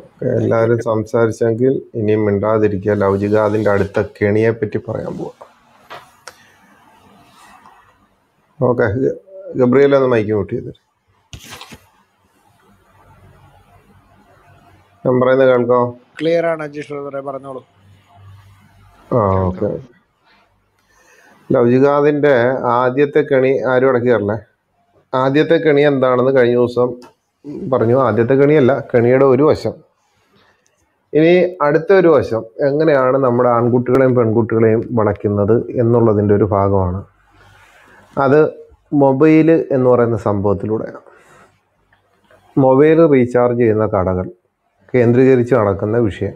Okay എല്ലാവരും സംസാരിച്ചെങ്കിൽ ഇനിയും മിണ്ടാതിരിക്കുക. ലൗചിക അതിന്റെ അടുത്ത കെണിയെ പറ്റി പറയാൻ പോവാം. ഓക്കെ ഗബ്രിയൽ ഒന്ന് മൈക്ക് മ്യൂട്ട് ചെയ്ത് ഞാൻ പറയുന്നത് കേൾക്കോ? ക്ലിയർ ആണ് അജീഷ് പറഞ്ഞോളൂ. ആ ഓക്കെ. ലൗജികാദിന്റെ ആദ്യത്തെ കെണി ആരും അടക്കിയറല്ലേ ആദ്യത്തെ കെണി എന്താണെന്ന് കഴിഞ്ഞ ദിവസം പറഞ്ഞു ആദ്യത്തെ കണിയല്ല കെണിയുടെ ഒരു വശം. ഇനി അടുത്ത ഒരു വശം എങ്ങനെയാണ് നമ്മുടെ ആൺകുട്ടികളെയും പെൺകുട്ടികളെയും വളയ്ക്കുന്നത് എന്നുള്ളതിന്റെ ഒരു ഭാഗമാണ്. അത് മൊബൈൽ എന്ന് പറയുന്ന സംഭവത്തിലൂടെയാണ്. മൊബൈൽ റീചാർജ് ചെയ്യുന്ന കടകൾ കേന്ദ്രീകരിച്ച് നടക്കുന്ന വിഷയം.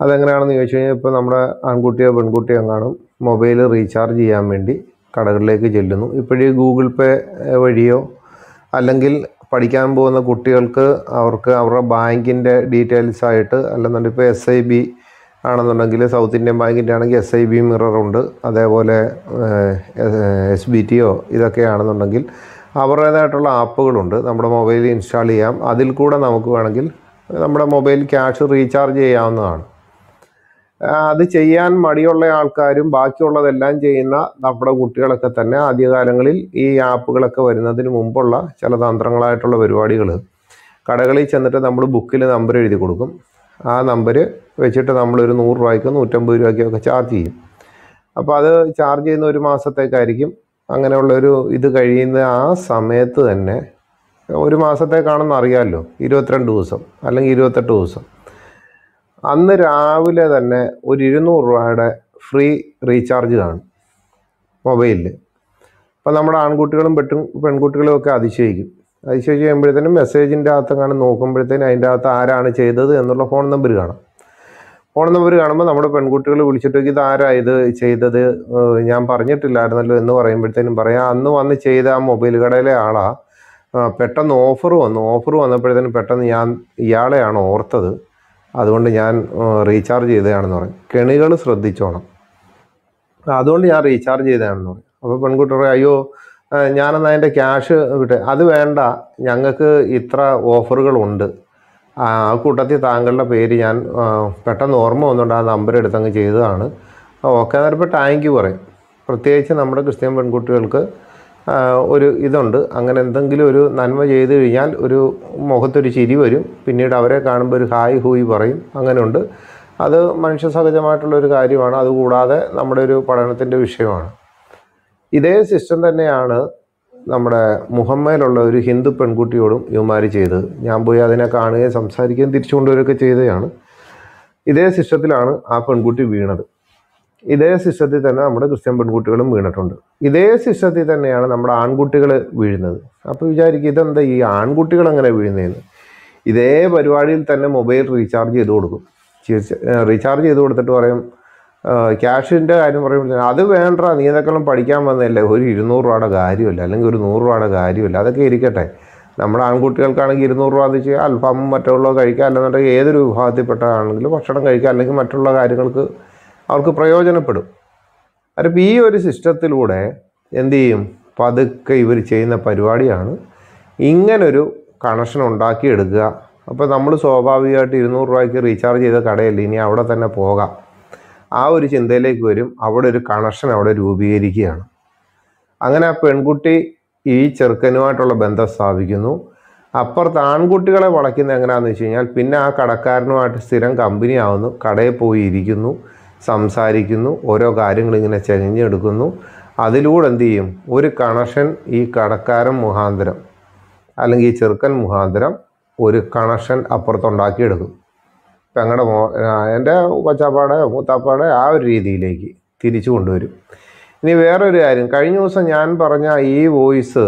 അതെങ്ങനെയാണെന്ന് ചോദിച്ചു കഴിഞ്ഞാൽ ഇപ്പോൾ നമ്മുടെ ആൺകുട്ടിയോ പെൺകുട്ടിയോ എങ്ങാനും മൊബൈൽ റീചാർജ് ചെയ്യാൻ വേണ്ടി കടകളിലേക്ക് ചെല്ലുന്നു. ഇപ്പോഴീ ഗൂഗിൾ പേ വഴിയോ അല്ലെങ്കിൽ പഠിക്കാൻ പോകുന്ന കുട്ടികൾക്ക് അവർക്ക് അവരുടെ ബാങ്കിന്റെ ഡീറ്റെയിൽസ് ആയിട്ട് അല്ലെന്നുണ്ടെങ്കിൽ ഇപ്പോൾ എസ് ഐ ബി ആണെന്നുണ്ടെങ്കിൽ സൗത്ത് ഇന്ത്യൻ ബാങ്കിന്റെ ആണെങ്കിൽ എസ് ഐ ബി മിററുണ്ട് അതേപോലെ എസ് ബി ടിയോ ഇതൊക്കെ ആണെന്നുണ്ടെങ്കിൽ അവരുടേതായിട്ടുള്ള ആപ്പുകളുണ്ട്. നമ്മുടെ മൊബൈലിൽ ഇൻസ്റ്റാൾ ചെയ്യാം. അതിൽ കൂടെ നമുക്ക് വേണമെങ്കിൽ നമ്മുടെ മൊബൈൽ ക്യാഷ് റീചാർജ് ചെയ്യാവുന്നതാണ്. അത് ചെയ്യാൻ മടിയുള്ള ആൾക്കാരും ബാക്കിയുള്ളതെല്ലാം ചെയ്യുന്ന നമ്മുടെ കുട്ടികളൊക്കെ തന്നെ ആദ്യകാലങ്ങളിൽ ഈ ആപ്പുകളൊക്കെ വരുന്നതിന് മുമ്പുള്ള ചില തന്ത്രങ്ങളായിട്ടുള്ള പരിപാടികൾ. കടകളിൽ ചെന്നിട്ട് നമ്മൾ ബുക്കിൽ നമ്പർ എഴുതി കൊടുക്കും. ആ നമ്പർ വെച്ചിട്ട് നമ്മളൊരു നൂറ് രൂപയ്ക്ക് നൂറ്റമ്പത് രൂപയ്ക്കൊക്കെ ചാർജ് ചെയ്യും. അപ്പോൾ അത് ചാർജ് ചെയ്യുന്ന ഒരു മാസത്തേക്കായിരിക്കും. അങ്ങനെയുള്ളൊരു ഇത് കഴിയുന്ന ആ സമയത്ത് തന്നെ ഒരു മാസത്തേക്കാണെന്ന് അറിയാമല്ലോ. ഇരുപത്തിരണ്ട് ദിവസം അല്ലെങ്കിൽ ഇരുപത്തെട്ട് ദിവസം. അന്ന് രാവിലെ തന്നെ ഒരു ഇരുന്നൂറ് രൂപയുടെ ഫ്രീ റീചാർജ് കാണും മൊബൈലിൽ അപ്പോൾ നമ്മുടെ ആൺകുട്ടികളും പെട്ടു പെൺകുട്ടികളും ഒക്കെ അതിശയിക്കും. അതിശയിച്ച് കഴിയുമ്പോഴത്തേനും മെസ്സേജിന്റെ അകത്ത് കാണും നോക്കുമ്പോഴത്തേനും അതിന്റെ അകത്ത് ആരാണ് ചെയ്തത് എന്നുള്ള ഫോൺ നമ്പർ കാണാം. ഫോൺ നമ്പർ കാണുമ്പോൾ നമ്മുടെ പെൺകുട്ടികൾ വിളിച്ചിട്ട് ഇത് ആരാ ഇത് ചെയ്തത്? ഞാൻ പറഞ്ഞിട്ടില്ലായിരുന്നല്ലോ എന്ന് പറയുമ്പോഴത്തേനും പറയാം അന്ന് വന്ന് ചെയ്ത ആ മൊബൈൽ കടയിലെ ആളാ. പെട്ടെന്ന് ഓഫർ വന്നു. ഓഫർ വന്നപ്പോഴത്തേനും പെട്ടെന്ന് ഞാൻ ഇയാളെയാണ് ഓർത്തത്. അതുകൊണ്ട് ഞാൻ റീചാർജ് ചെയ്തതാണെന്ന് പറയും കെണികൾ ശ്രദ്ധിച്ചോണം. അതുകൊണ്ട് ഞാൻ റീചാർജ് ചെയ്തതാണെന്ന് പറയും അപ്പോൾ പെൺകുട്ടി പറയും അയ്യോ ഞാനെന്നാ അതിന്റെ ക്യാഷ് വിട്ടെ അത് വേണ്ട. ഞങ്ങൾക്ക് ഇത്ര ഓഫറുകളുണ്ട്. ആ കൂട്ടത്തിൽ താങ്കളുടെ പേര് ഞാൻ പെട്ടെന്ന് ഓർമ്മ വന്നുകൊണ്ട് ആ നമ്പർ എടുത്തങ്ങ് ചെയ്തതാണ്. ഓക്കെ നേരപ്പോൾ താങ്ക് യു പറയും. പ്രത്യേകിച്ച് നമ്മുടെ ക്രിസ്ത്യൻ പെൺകുട്ടികൾക്ക് ഒരു ഇതുണ്ട്. അങ്ങനെ എന്തെങ്കിലും ഒരു നന്മ ചെയ്തു കഴിഞ്ഞാൽ ഒരു മുഖത്തൊരു ചിരി വരും. പിന്നീട് അവരെ കാണുമ്പോൾ ഒരു ഹായ് ഹൂയി പറയും. അങ്ങനെയുണ്ട് അത് മനുഷ്യ സഹജമായിട്ടുള്ളൊരു കാര്യമാണ്. അതുകൂടാതെ നമ്മുടെ ഒരു പഠനത്തിന്റെ വിഷയമാണ്. ഇതേ സിസ്റ്റം തന്നെയാണ് നമ്മുടെ മുഹമ്മയിലുള്ള ഒരു ഹിന്ദു പെൺകുട്ടിയോടും യുമാരി ചെയ്തത്. ഞാൻ പോയി അതിനെ കാണുകയും സംസാരിക്കുകയും തിരിച്ചു കൊണ്ടുവരികയൊക്കെ ചെയ്തതാണ്. ഇതേ സിസ്റ്റത്തിലാണ് ആ പെൺകുട്ടി വീണത്. ഇതേ സിസ്റ്റത്തിൽ തന്നെ നമ്മുടെ ക്രിസ്ത്യൻ പെൺകുട്ടികളും വീണിട്ടുണ്ട്. ഇതേ സിസ്റ്റത്തിൽ തന്നെയാണ് നമ്മുടെ ആൺകുട്ടികൾ വീഴുന്നത്. അപ്പോൾ വിചാരിക്കുക ഇതെന്താ ഈ ആൺകുട്ടികൾ അങ്ങനെ വീഴുന്നതെന്ന്? ഇതേ പരിപാടിയിൽ തന്നെ മൊബൈൽ റീചാർജ് ചെയ്ത് കൊടുക്കും. റീചാർജ് ചെയ്ത് കൊടുത്തിട്ട് പറയും ക്യാഷിന്റെ കാര്യം പറയുമ്പോൾ അത് വേണ്ട നീ ഇതൊക്കെല്ലാം പഠിക്കാൻ വന്നതല്ലേ ഒരു ഇരുന്നൂറ് രൂപയുടെ കാര്യമില്ല അല്ലെങ്കിൽ ഒരു നൂറ് രൂപയുടെ കാര്യമില്ല അതൊക്കെ ഇരിക്കട്ടെ. നമ്മുടെ ആൺകുട്ടികൾക്കാണെങ്കിൽ ഇരുന്നൂറ് രൂപ എന്ന് വെച്ചാൽ അൽഫാമും മറ്റുള്ള കഴിക്കുക അല്ലെന്നുണ്ടെങ്കിൽ ഏതൊരു വിഭാഗത്തിൽപ്പെട്ടതാണെങ്കിലും ഭക്ഷണം കഴിക്കുക അല്ലെങ്കിൽ മറ്റുള്ള കാര്യങ്ങൾക്ക് അവർക്ക് പ്രയോജനപ്പെടും. അപ്പോൾ ഈ ഒരു സിസ്റ്റത്തിലൂടെ എന്തു ചെയ്യും? പതുക്കെ ഇവർ ചെയ്യുന്ന പരിപാടിയാണ്. ഇങ്ങനൊരു കണക്ഷൻ ഉണ്ടാക്കിയെടുക്കുക. അപ്പോൾ നമ്മൾ സ്വാഭാവികമായിട്ട് ഇരുന്നൂറ് രൂപയ്ക്ക് റീചാർജ് ചെയ്ത കടയല്ല? ഇനി അവിടെ തന്നെ പോകാം. ആ ഒരു ചിന്തയിലേക്ക് വരും. അവിടെ ഒരു കണക്ഷൻ അവിടെ രൂപീകരിക്കുകയാണ്. അങ്ങനെ ആ പെൺകുട്ടി ഈ ചെറുക്കനുമായിട്ടുള്ള ബന്ധം സ്ഥാപിക്കുന്നു. അപ്പുറത്ത് ആൺകുട്ടികളെ വളയ്ക്കുന്നത് എങ്ങനെയാണെന്ന് വെച്ച് കഴിഞ്ഞാൽ പിന്നെ ആ കടക്കാരനുമായിട്ട് സ്ഥിരം കമ്പനി ആവുന്നു. കടയിൽ പോയി ഇരിക്കുന്നു. സംസാരിക്കുന്നു ഓരോ കാര്യങ്ങൾ ഇങ്ങനെ ചെഞ്ഞെടുക്കുന്നു അതിലൂടെ എന്തു ചെയ്യും? ഒരു കണക്ഷൻ ഈ കടക്കാരൻ മുഖാന്തരം അല്ലെങ്കിൽ ഈ ചെറുക്കൻ മുഖാന്തരം ഒരു കണക്ഷൻ അപ്പുറത്തുണ്ടാക്കിയെടുക്കും. ഇപ്പം ഞങ്ങളുടെ മോ എന്റെ കൊച്ചാപ്പാടെ മൂത്താപ്പാടെ ആ ഒരു രീതിയിലേക്ക് തിരിച്ചു കൊണ്ടുവരും. ഇനി വേറൊരു കാര്യം. കഴിഞ്ഞ ദിവസം ഞാൻ പറഞ്ഞ ഈ വോയിസ്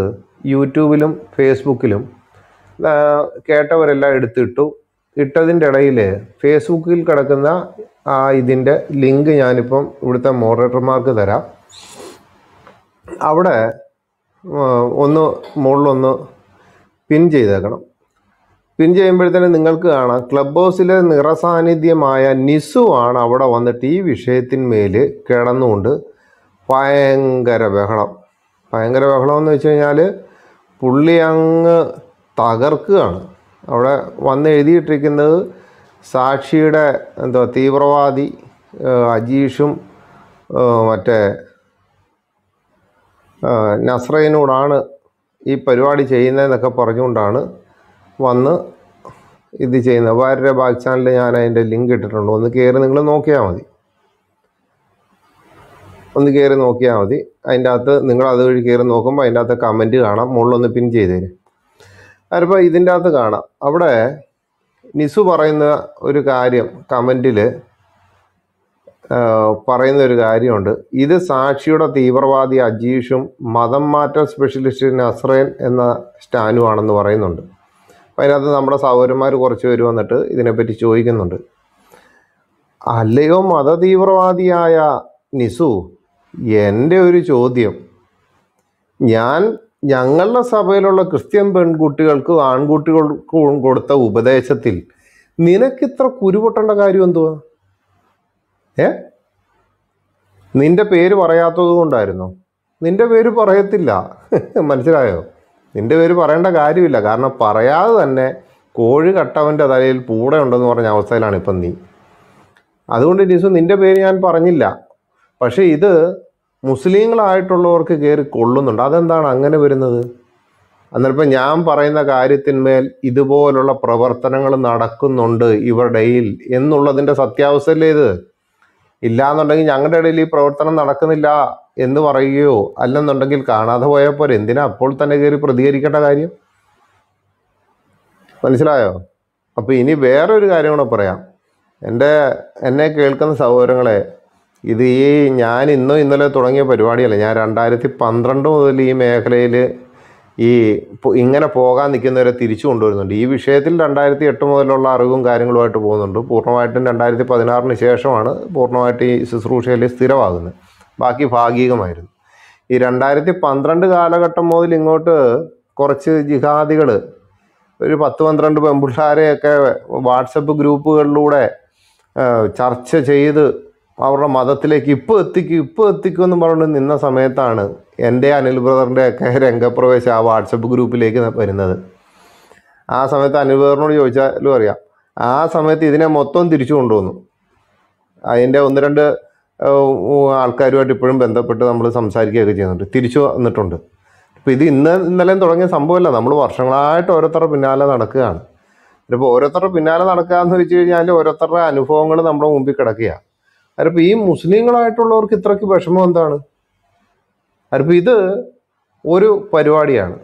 യൂട്യൂബിലും ഫേസ്ബുക്കിലും കേട്ടവരെല്ലാം എടുത്തിട്ടു. ഇട്ടതിന്റെ ഇടയിൽ ഫേസ്ബുക്കിൽ കിടക്കുന്ന ആ ഇതിന്റെ ലിങ്ക് ഞാനിപ്പം ഇവിടുത്തെ മോഡറേറ്റർമാർക്ക് തരാം. അവിടെ ഒന്ന് മുകളിലൊന്ന് പിൻ ചെയ്തേക്കണം. പിൻ ചെയ്യുമ്പോഴത്തേനും നിങ്ങൾക്ക് കാണാം ക്ലബ് ഹൗസിലെ നിറസാന്നിധ്യമായ നിസു ആണ് അവിടെ വന്നിട്ട് ഈ വിഷയത്തിന്മേൽ കിടന്നുകൊണ്ട് ഭയങ്കര ബഹളം. ഭയങ്കര ബഹളം എന്ന് വെച്ച് കഴിഞ്ഞാൽ പുള്ളി അങ്ങ് തകർക്കുകയാണ്. അവിടെ വന്ന് എഴുതിയിട്ടിരിക്കുന്നത് സാക്ഷിയുടെ എന്തോ തീവ്രവാദി അജീഷും മറ്റേ നസ്രൈനോടാണ് ഈ പരിപാടി ചെയ്യുന്നതെന്നൊക്കെ പറഞ്ഞുകൊണ്ടാണ് വന്ന് ഇത് ചെയ്യുന്നത്. വാരുടെ ബാക്ക് ചാനലിൽ ഞാൻ അതിന്റെ ലിങ്ക് ഇട്ടിട്ടുണ്ട്. ഒന്ന് കയറി നിങ്ങൾ നോക്കിയാൽ മതി. ഒന്ന് കയറി നോക്കിയാൽ മതി. അതിന്റെ അകത്ത് നിങ്ങൾ അതുവഴി കയറി നോക്കുമ്പോൾ അതിന്റെ അകത്ത് കമന്റ് കാണാം. മുകളിലൊന്ന് പിൻ ചെയ്ത് തരും അതിപ്പോൾ ഇതിന്റെ അകത്ത് കാണാം. അവിടെ നിസു പറയുന്ന ഒരു കാര്യം കമന്റിൽ പറയുന്ന ഒരു കാര്യമുണ്ട്. ഇത് സാക്ഷിയുടെ തീവ്രവാദി അജീഷും മതം മാറ്റ സ്പെഷ്യലിസ്റ്റ് നസ്രേൻ എന്ന സ്റ്റാനുവാണെന്ന് പറയുന്നുണ്ട്. അപ്പം അതിനകത്ത് നമ്മുടെ സഹോദരന്മാർ കുറച്ച് പേര് വന്നിട്ട് ഇതിനെപ്പറ്റി ചോദിക്കുന്നുണ്ട്. അല്ലയോ മതതീവ്രവാദിയായ നിസു എന്റെ ഒരു ചോദ്യം. ഞാൻ ഞങ്ങളുടെ സഭയിലുള്ള ക്രിസ്ത്യൻ പെൺകുട്ടികൾക്കും ആൺകുട്ടികൾക്കും കൊടുത്ത ഉപദേശത്തിൽ നിനക്കിത്ര കുരുപൊട്ടേണ്ട കാര്യം എന്തുവാ? ഏ? നിന്റെ പേര് പറയാത്തത് കൊണ്ടായിരുന്നു? നിന്റെ പേര് പറയത്തില്ല. മനസ്സിലായോ? നിന്റെ പേര് പറയേണ്ട കാര്യമില്ല. കാരണം പറയാതെ തന്നെ കോഴി കട്ടവന്റെ തലയിൽ പൂടെ ഉണ്ടെന്ന് പറഞ്ഞ അവസ്ഥയിലാണ് ഇപ്പം നീ. അതുകൊണ്ട് ഇനി നിന്റെ പേര് ഞാൻ പറഞ്ഞില്ല. പക്ഷേ ഇത് മുസ്ലിങ്ങളായിട്ടുള്ളവർക്ക് കയറി കൊള്ളുന്നുണ്ട്. അതെന്താണ് അങ്ങനെ വരുന്നത്? അന്നേരപ്പം ഞാൻ പറയുന്ന കാര്യത്തിന്മേൽ ഇതുപോലുള്ള പ്രവർത്തനങ്ങൾ നടക്കുന്നുണ്ട് ഇവരുടെയിൽ എന്നുള്ളതിന്റെ സത്യാവസ്ഥയല്ലേ ഇത്? ഇല്ലാന്നുണ്ടെങ്കിൽ ഞങ്ങളുടെ ഇടയിൽ ഈ പ്രവർത്തനം നടക്കുന്നില്ല എന്ന് പറയുകയോ അല്ലെന്നുണ്ടെങ്കിൽ കാണാതെ പോയാൽ പോരെ. എന്തിനാ അപ്പോൾ തന്നെ കയറി പ്രതികരിക്കേണ്ട കാര്യം? മനസ്സിലായോ? അപ്പോൾ ഇനി വേറൊരു കാര്യം കൂടെ പറയാം. എന്റെ എന്നെ കേൾക്കുന്ന സഹോദരങ്ങളെ ഇത് ഈ ഞാൻ ഇന്നോ ഇന്നലെ തുടങ്ങിയ പരിപാടിയല്ല. ഞാൻ രണ്ടായിരത്തി പന്ത്രണ്ട് മുതൽ ഈ മേഖലയിൽ ഈ ഇങ്ങനെ പോകാൻ നിൽക്കുന്നവരെ തിരിച്ചു കൊണ്ടുവരുന്നുണ്ട്. ഈ വിഷയത്തിൽ രണ്ടായിരത്തി എട്ട് മുതലുള്ള അറിവും കാര്യങ്ങളുമായിട്ട് പോകുന്നുണ്ട്. പൂർണമായിട്ടും രണ്ടായിരത്തി പതിനാറിന് ശേഷമാണ് പൂർണമായിട്ട് ഈ ശുശ്രൂഷയിൽ സ്ഥിരമാകുന്നത്. ബാക്കി ഭാഗികമായിരുന്നു. ഈ രണ്ടായിരത്തി പന്ത്രണ്ട് കാലഘട്ടം മുതൽ ഇങ്ങോട്ട് കുറച്ച് ജിഹാദികൾ ഒരു പത്ത് പന്ത്രണ്ട് പെൺപിള്ളാരെയൊക്കെ വാട്സപ്പ് ഗ്രൂപ്പുകളിലൂടെ ചർച്ച ചെയ്ത് അവരുടെ മതത്തിലേക്ക് ഇപ്പോൾ എത്തിക്കും ഇപ്പോൾ എത്തിക്കും എന്ന് പറഞ്ഞുകൊണ്ട് നിന്ന സമയത്താണ് എന്റെ അനിൽ ബ്രദറിന്റെ ഒക്കെ രംഗപ്രവേശം ആ വാട്സപ്പ് ഗ്രൂപ്പിലേക്ക് വരുന്നത്. ആ സമയത്ത് അനിൽ ബ്രദറിനോട് ചോദിച്ചാലും അറിയാം. ആ സമയത്ത് ഇതിനെ മൊത്തം തിരിച്ചു കൊണ്ടുവന്നു. അതിന്റെ ഒന്ന് രണ്ട് ആൾക്കാരുമായിട്ട് ഇപ്പോഴും ബന്ധപ്പെട്ട് നമ്മൾ സംസാരിക്കുകയൊക്കെ ചെയ്യുന്നുണ്ട്. തിരിച്ചു വന്നിട്ടുണ്ട്. ഇപ്പോൾ ഇത് ഇന്ന് ഇന്നലെയും തുടങ്ങിയ സംഭവമല്ല. നമ്മൾ വർഷങ്ങളായിട്ട് ഓരോരുത്തരുടെ പിന്നാലെ നടക്കുകയാണ്. ഇപ്പോൾ ഓരോരുത്തരുടെ പിന്നാലെ നടക്കുക എന്ന് വെച്ച് കഴിഞ്ഞാൽ ഓരോരുത്തരുടെ അനുഭവങ്ങൾ നമ്മുടെ മുമ്പിൽ കിടക്കുകയാണ്. അതിപ്പോൾ ഈ മുസ്ലിങ്ങളായിട്ടുള്ളവർക്ക് ഇത്രയ്ക്ക് വിഷമം എന്താണ്? അതിപ്പോൾ ഇത് ഒരു പരിപാടിയാണ്.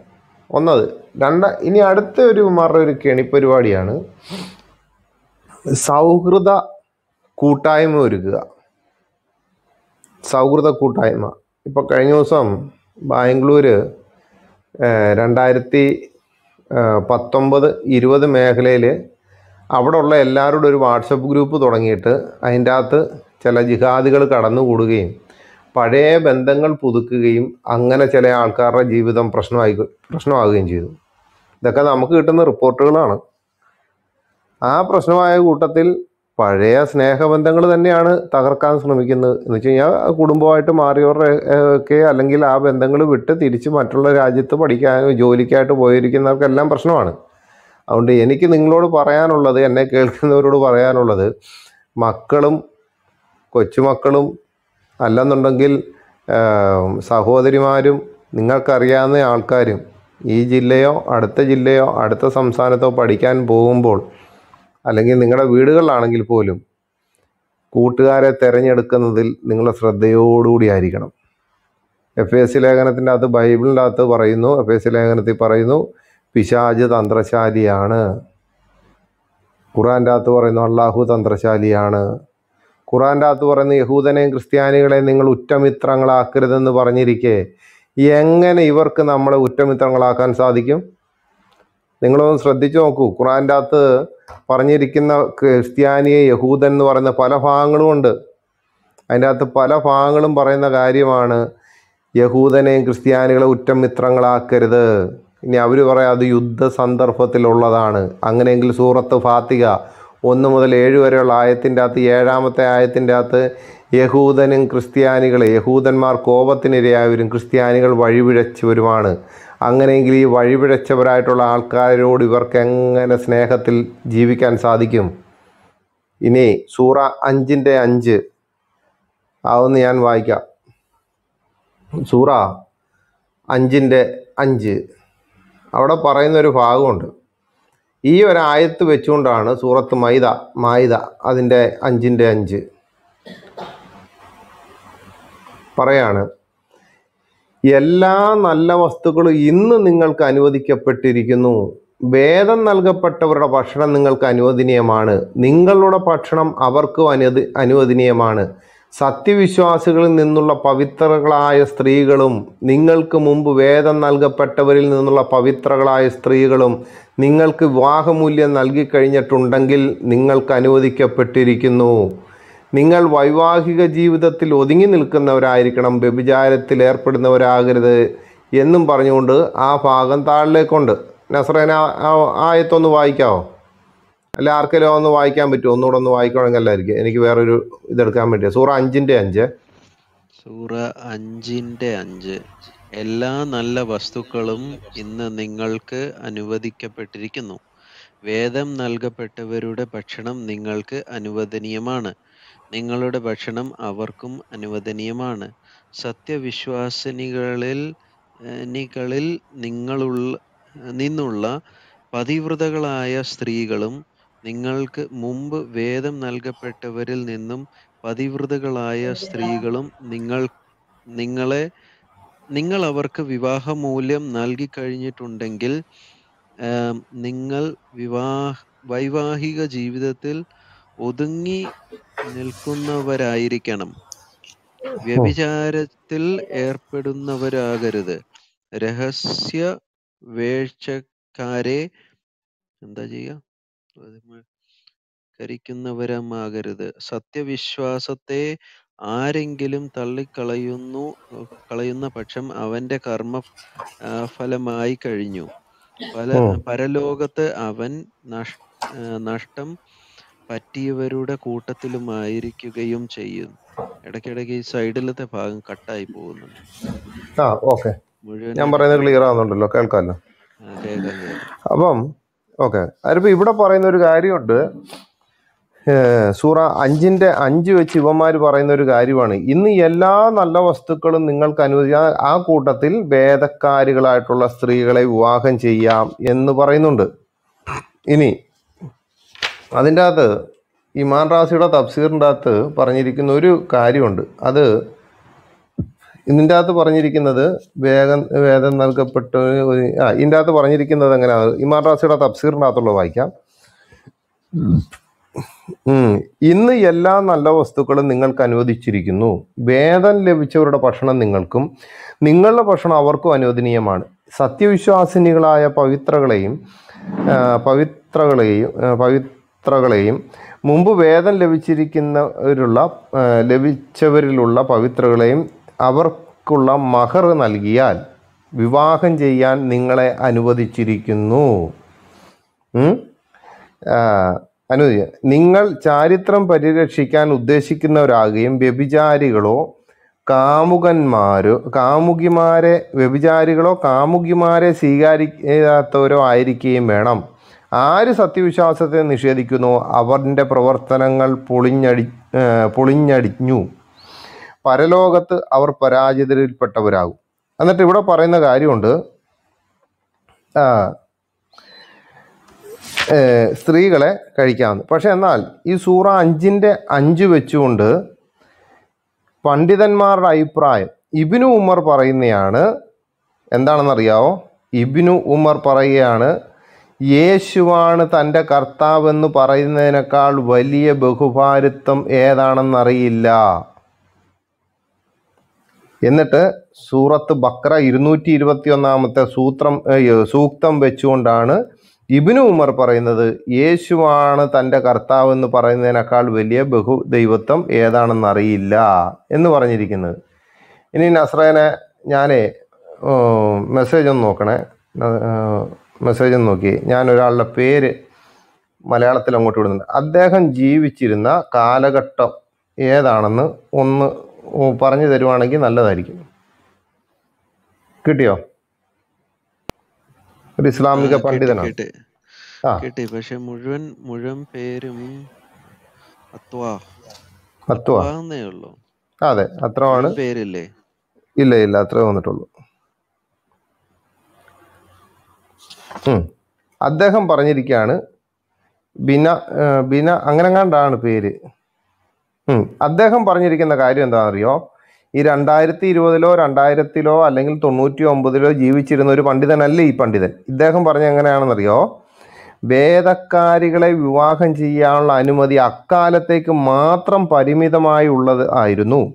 ഒന്നത്. രണ്ട ഇനി അടുത്ത ഒരു മറൊരു കെണി പരിപാടിയാണ്. സൗഹൃദ കൂട്ടായ്മ ഒരുക്കുക. സൗഹൃദ കൂട്ടായ്മ. ഇപ്പോൾ കഴിഞ്ഞ ദിവസം ബാംഗ്ലൂര് രണ്ടായിരത്തി പത്തൊമ്പത് ഇരുപത് മേഖലയിൽ അവിടെ ഉള്ള എല്ലാവരോടും ഒരു വാട്സപ്പ് ഗ്രൂപ്പ് തുടങ്ങിയിട്ട് അതിന്റെ അകത്ത് ചില ജിഹാദികൾ കടന്നുകൂടുകയും പഴയ ബന്ധങ്ങൾ പുതുക്കുകയും അങ്ങനെ ചില ആൾക്കാരുടെ ജീവിതം പ്രശ്നമായി പ്രശ്നമാകുകയും ചെയ്തു. ഇതൊക്കെ നമുക്ക് കിട്ടുന്ന റിപ്പോർട്ടുകളാണ്. ആ പ്രശ്നമായ കൂട്ടത്തിൽ പഴയ സ്നേഹബന്ധങ്ങൾ തന്നെയാണ് തകർക്കാൻ ശ്രമിക്കുന്നത്. എന്ന് വെച്ച് കഴിഞ്ഞാൽ കുടുംബമായിട്ട് മാറിയവരുടെ ഒക്കെ അല്ലെങ്കിൽ ആ ബന്ധങ്ങൾ വിട്ട് തിരിച്ച് മറ്റുള്ള രാജ്യത്ത് പഠിക്കാനും ജോലിക്കായിട്ട് പോയിരിക്കുന്നവർക്കെല്ലാം പ്രശ്നമാണ്. അതുകൊണ്ട് എനിക്ക് നിങ്ങളോട് പറയാനുള്ളത് എന്നെ കേൾക്കുന്നവരോട് പറയാനുള്ളത് മക്കളും കൊച്ചുമക്കളും അല്ലെന്നുണ്ടെങ്കിൽ സഹോദരിമാരും നിങ്ങൾക്കറിയാവുന്ന ആൾക്കാരും ഈ ജില്ലയോ അടുത്ത ജില്ലയോ അടുത്ത സംസ്ഥാനത്തോ പഠിക്കാൻ പോകുമ്പോൾ അല്ലെങ്കിൽ നിങ്ങളുടെ വീടുകളിലാണെങ്കിൽ പോലും കൂട്ടുകാരെ തിരഞ്ഞെടുക്കുന്നതിൽ നിങ്ങൾ ശ്രദ്ധയോടുകൂടി ആയിരിക്കണം എഫ് എസ് സി ലേഖനത്തിന്റെ അകത്ത് ബൈബിളിന്റെ അകത്ത് പറയുന്നു എഫ് എസ് സി ലേഖനത്തിൽ പറയുന്നു പിശാജ് തന്ത്രശാലിയാണ്. ഖുറാന്റെ അകത്ത് പറയുന്നു അള്ളാഹു തന്ത്രശാലിയാണ്. ഖുറാന്റെ അകത്ത് പറയുന്ന യഹൂദനെയും ക്രിസ്ത്യാനികളെയും നിങ്ങൾ ഉറ്റമിത്രങ്ങളാക്കരുതെന്ന് പറഞ്ഞിരിക്കെ എങ്ങനെ ഇവർക്ക് നമ്മളെ ഉറ്റമിത്രങ്ങളാക്കാൻ സാധിക്കും? നിങ്ങളൊന്ന് ശ്രദ്ധിച്ചു നോക്കൂ. ഖുറാന്റെ അകത്ത് പറഞ്ഞിരിക്കുന്ന ക്രിസ്ത്യാനിയെ യഹൂദൻ എന്ന് പറയുന്ന പല ഭാഗങ്ങളും ഉണ്ട്. അതിന്റെ അകത്ത് പല ഭാഗങ്ങളും പറയുന്ന കാര്യമാണ് യഹൂദനെയും ക്രിസ്ത്യാനികളെ ഉറ്റമിത്രങ്ങളാക്കരുത്. ഇനി അവർ പറയാം അത് യുദ്ധ സന്ദർഭത്തിലുള്ളതാണ് അങ്ങനെയെങ്കിൽ സൂറത്ത് ഫാത്തിക ഒന്ന് മുതൽ ഏഴ് വരെയുള്ള ആയത്തിന്റെ അകത്ത് ഏഴാമത്തെ ആയത്തിന്റെ അകത്ത് യഹൂദനും ക്രിസ്ത്യാനികൾ യഹൂദന്മാർ കോപത്തിനിരയായവരും ക്രിസ്ത്യാനികൾ വഴിപിഴച്ചവരുമാണ്. അങ്ങനെയെങ്കിൽ ഈ വഴിപിഴച്ചവരായിട്ടുള്ള ആൾക്കാരോട് ഇവർക്ക് എങ്ങനെ സ്നേഹത്തിൽ ജീവിക്കാൻ സാധിക്കും? ഇനി സൂറ അഞ്ചിന്റെ അഞ്ച്. അതൊന്ന് ഞാൻ വായിക്കാം. സൂറ അഞ്ചിന്റെ അഞ്ച്. അവിടെ പറയുന്നൊരു ഭാഗമുണ്ട്. ഈ ഒരായത്ത് വെച്ചുകൊണ്ടാണ് സൂറത്ത് മൈദ മായിദ അതിന്റെ അഞ്ചിന്റെ അഞ്ച്. പറയാണ് എല്ലാ നല്ല വസ്തുക്കളും ഇന്ന് നിങ്ങൾക്ക് അനുവദിക്കപ്പെട്ടിരിക്കുന്നു. വേദം നൽകപ്പെട്ടവരുടെ ഭക്ഷണം നിങ്ങൾക്ക് അനുവദനീയമാണ്. നിങ്ങളുടെ ഭക്ഷണം അവർക്കും അനുവദ അനുവദനീയമാണ്. സത്യവിശ്വാസികളിൽ നിന്നുള്ള പവിത്രകളായ സ്ത്രീകളും നിങ്ങൾക്ക് മുമ്പ് വേദം നൽകപ്പെട്ടവരിൽ നിന്നുള്ള പവിത്രകളായ സ്ത്രീകളും നിങ്ങൾക്ക് വിവാഹമൂല്യം നൽകിക്കഴിഞ്ഞിട്ടുണ്ടെങ്കിൽ നിങ്ങൾക്ക് അനുവദിക്കപ്പെട്ടിരിക്കുന്നു. നിങ്ങൾ വൈവാഹിക ജീവിതത്തിൽ ഒതുങ്ങി നിൽക്കുന്നവരായിരിക്കണം വ്യഭിചാരത്തിൽ ഏർപ്പെടുന്നവരാകരുത് എന്നും പറഞ്ഞുകൊണ്ട് ആ ഭാഗം താഴിലേക്കുണ്ട് നസ്രേന ആയത്തൊന്ന് വായിക്കാവോ? അല്ല ആർക്കെല്ലാം ഒന്ന് വായിക്കാൻ പറ്റുമോ? ഒന്നുകൂടെ ഒന്ന് വായിക്കണമെങ്കിൽ അല്ലായിരിക്കും എനിക്ക് വേറൊരു ഇതെടുക്കാൻ പറ്റിയ സൂറ അഞ്ചിന്റെ അഞ്ച്. സൂറ അഞ്ചിന്റെ അഞ്ച്. എല്ലാ നല്ല വസ്തുക്കളും ഇന്ന് നിങ്ങൾക്ക് അനുവദിക്കപ്പെട്ടിരിക്കുന്നു. വേദം നൽകപ്പെട്ടവരുടെ ഭക്ഷണം നിങ്ങൾക്ക് അനുവദനീയമാണ്. നിങ്ങളുടെ ഭക്ഷണം അവർക്കും അനുവദനീയമാണ്. സത്യവിശ്വാസിനികളിൽ നിങ്ങളുള്ള നിന്നുള്ള പതിവ്രതകളായ സ്ത്രീകളും നിങ്ങൾക്ക് മുമ്പ് വേദം നൽകപ്പെട്ടവരിൽ നിന്നും പതിവ്രതകളായ സ്ത്രീകളും നിങ്ങൾ നിങ്ങളെ നിങ്ങൾ അവർക്ക് വിവാഹമൂല്യം നൽകി കഴിഞ്ഞിട്ടുണ്ടെങ്കിൽ നിങ്ങൾ വിവാഹ വൈവാഹിക ജീവിതത്തിൽ ഒതുങ്ങി നിൽക്കുന്നവരായിരിക്കണം. വ്യഭിചാരത്തിൽ ഏർപ്പെടുന്നവരാകരുത്. രഹസ്യ വേഴ്ചക്കാരെ എന്താ ചെയ്യുക? കരിക്കുന്നവരമാകരുത്. സത്യവിശ്വാസത്തെ ആരെങ്കിലും തള്ളിക്കളയുന്നു കളയുന്ന പക്ഷം അവന്റെ കർമ്മ ഫലമായി കഴിഞ്ഞു. പല. പരലോകത്ത് അവൻ നഷ് നഷ്ടം പറ്റിയവരുടെ കൂട്ടത്തിലുമായിരിക്കുകയും ചെയ്യും. ഇടയ്ക്കിടയ്ക്ക് ഈ സൈഡിലത്തെ ഭാഗം കട്ടായി പോകുന്നുണ്ട്. ഞാൻ പറയുന്നത് ക്ലിയർ ആവുന്നുണ്ടല്ലോ. കേൾക്കാമല്ലോ. കേൾക്കാം കേൾക്കാം. അപ്പം ഓക്കെ. അതിപ്പോൾ ഇവിടെ പറയുന്ന ഒരു കാര്യമുണ്ട് സൂറ അഞ്ചിന്റെ അഞ്ച് വെച്ച് ഇവന്മാർ പറയുന്ന ഒരു കാര്യമാണ്. ഇന്ന് എല്ലാ നല്ല വസ്തുക്കളും നിങ്ങൾക്ക് അനുവദിച്ച ആ കൂട്ടത്തിൽ വേദക്കാരികളായിട്ടുള്ള സ്ത്രീകളെ വിവാഹം ചെയ്യാം എന്ന് പറയുന്നുണ്ട്. ഇനി അതിന്റെ അകത്ത് ഇമാൻ റാസിയുടെ തഫ്സീറിന്റെ അകത്ത് പറഞ്ഞിരിക്കുന്ന ഒരു കാര്യമുണ്ട്. അത് ഇതിന്റെ അകത്ത് പറഞ്ഞിരിക്കുന്നത് വേഗം വേദം നൽകപ്പെട്ട ഒരു ആ ഇതിന്റെ അകത്ത് പറഞ്ഞിരിക്കുന്നത് എങ്ങനെയാണ് ഇമാൻ റാസിയുടെ തഫ്സീറിന്റെ അകത്തുള്ള വായിക്കാം ഇന്ന് എല്ലാ നല്ല വസ്തുക്കളും നിങ്ങൾക്ക് അനുവദിച്ചിരിക്കുന്നു. വേദം ലഭിച്ചവരുടെ ഭക്ഷണം നിങ്ങൾക്കും നിങ്ങളുടെ ഭക്ഷണം അവർക്കും അനുവദനീയമാണ്. സത്യവിശ്വാസിനികളായ പവിത്രകളെയും പവിത്രകളെയും പവിത്രകളെയും മുമ്പ് വേദം ലഭിച്ചിരിക്കുന്നവരുള്ള ലഭിച്ചവരിലുള്ള പവിത്രകളെയും അവർക്കുള്ള മഹർ നൽകിയാൽ വിവാഹം ചെയ്യാൻ നിങ്ങളെ അനുവദിച്ചിരിക്കുന്നു. അനു നിങ്ങൾ ചാരിത്രം പരിരക്ഷിക്കാൻ ഉദ്ദേശിക്കുന്നവരാകുകയും വ്യഭിചാരികളോ കാമുകന്മാരോ കാമുകിമാരെ വ്യഭിചാരികളോ കാമുകിമാരെ സ്വീകരിക്കാത്തവരോ ആയിരിക്കുകയും വേണം. ആര് സത്യവിശ്വാസത്തെ നിഷേധിക്കുന്നു? അവരുടെ പ്രവർത്തനങ്ങൾ പൊളിഞ്ഞടി പൊളിഞ്ഞടിഞ്ഞു. പരലോകത്ത് അവർ പരാജിതരിൽപ്പെട്ടവരാകും. എന്നിട്ട് ഇവിടെ പറയുന്ന കാര്യമുണ്ട്. ആ, സ്ത്രീകളെ കഴിക്കാമെന്ന്. പക്ഷെ എന്നാൽ ഈ സൂറ അഞ്ചിന്റെ അഞ്ച് വെച്ചുകൊണ്ട് പണ്ഡിതന്മാരുടെ അഭിപ്രായം ഇബിനു ഉമർ പറയുന്നതാണ് എന്താണെന്നറിയാവോ? ഇബിനു ഉമർ പറയുകയാണ് യേശുവാണ് തന്റെ കർത്താവെന്ന് പറയുന്നതിനേക്കാൾ വലിയ ബഹുഭാരിത്വം ഏതാണെന്നറിയില്ല. എന്നിട്ട് സൂറത്ത് ബക്ര ഇരുന്നൂറ്റി ഇരുപത്തി ഒന്നാമത്തെ സൂത്രം സൂക്തം വെച്ചുകൊണ്ടാണ് ഇബിനു ഉമർ പറയുന്നത് യേശുവാണ് തന്റെ കർത്താവ് എന്ന് പറയുന്നതിനേക്കാൾ വലിയ ബഹു ദൈവത്വം ഏതാണെന്ന് അറിയില്ല എന്ന് പറഞ്ഞിരിക്കുന്നത്. ഇനി നസ്രേനെ ഞാനേ മെസ്സേജ് ഒന്ന് നോക്കണേ. മെസ്സേജ് ഒന്ന് നോക്കി. ഞാൻ ഒരാളുടെ പേര് മലയാളത്തിൽ അങ്ങോട്ട് വിടുന്നുണ്ട്. അദ്ദേഹം ജീവിച്ചിരുന്ന കാലഘട്ടം ഏതാണെന്ന് ഒന്ന് പറഞ്ഞു തരുവാണെങ്കിൽ നല്ലതായിരിക്കും. കിട്ടിയോ? ഒരു ഇസ്ലാമിക പണ്ഡിതനാണ്. കിട്ടി. പക്ഷെ മുഴുവൻ മുഴുവൻ പേരും അതെ മുഴുവൻ പേരില്ലേ? ഇല്ല ഇല്ല അത്രേ വന്നിട്ടുള്ളൂ. അദ്ദേഹം പറഞ്ഞിരിക്കുകയാണ് ബിന ബിന അങ്ങനെങ്ങാണ്ടാണ് പേര്. അദ്ദേഹം പറഞ്ഞിരിക്കുന്ന കാര്യം എന്താണെന്നറിയോ? ഈ രണ്ടായിരത്തി ഇരുപതിലോ രണ്ടായിരത്തിലോ അല്ലെങ്കിൽ തൊണ്ണൂറ്റി ഒമ്പതിലോ ജീവിച്ചിരുന്ന ഒരു പണ്ഡിതനല്ല ഈ പണ്ഡിതൻ. ഇദ്ദേഹം പറഞ്ഞ എങ്ങനെയാണെന്നറിയോ? വേദക്കാരികളെ വിവാഹം ചെയ്യാനുള്ള അനുമതി അക്കാലത്തേക്ക് മാത്രം പരിമിതമായി ഉള്ളത് ആയിരുന്നു.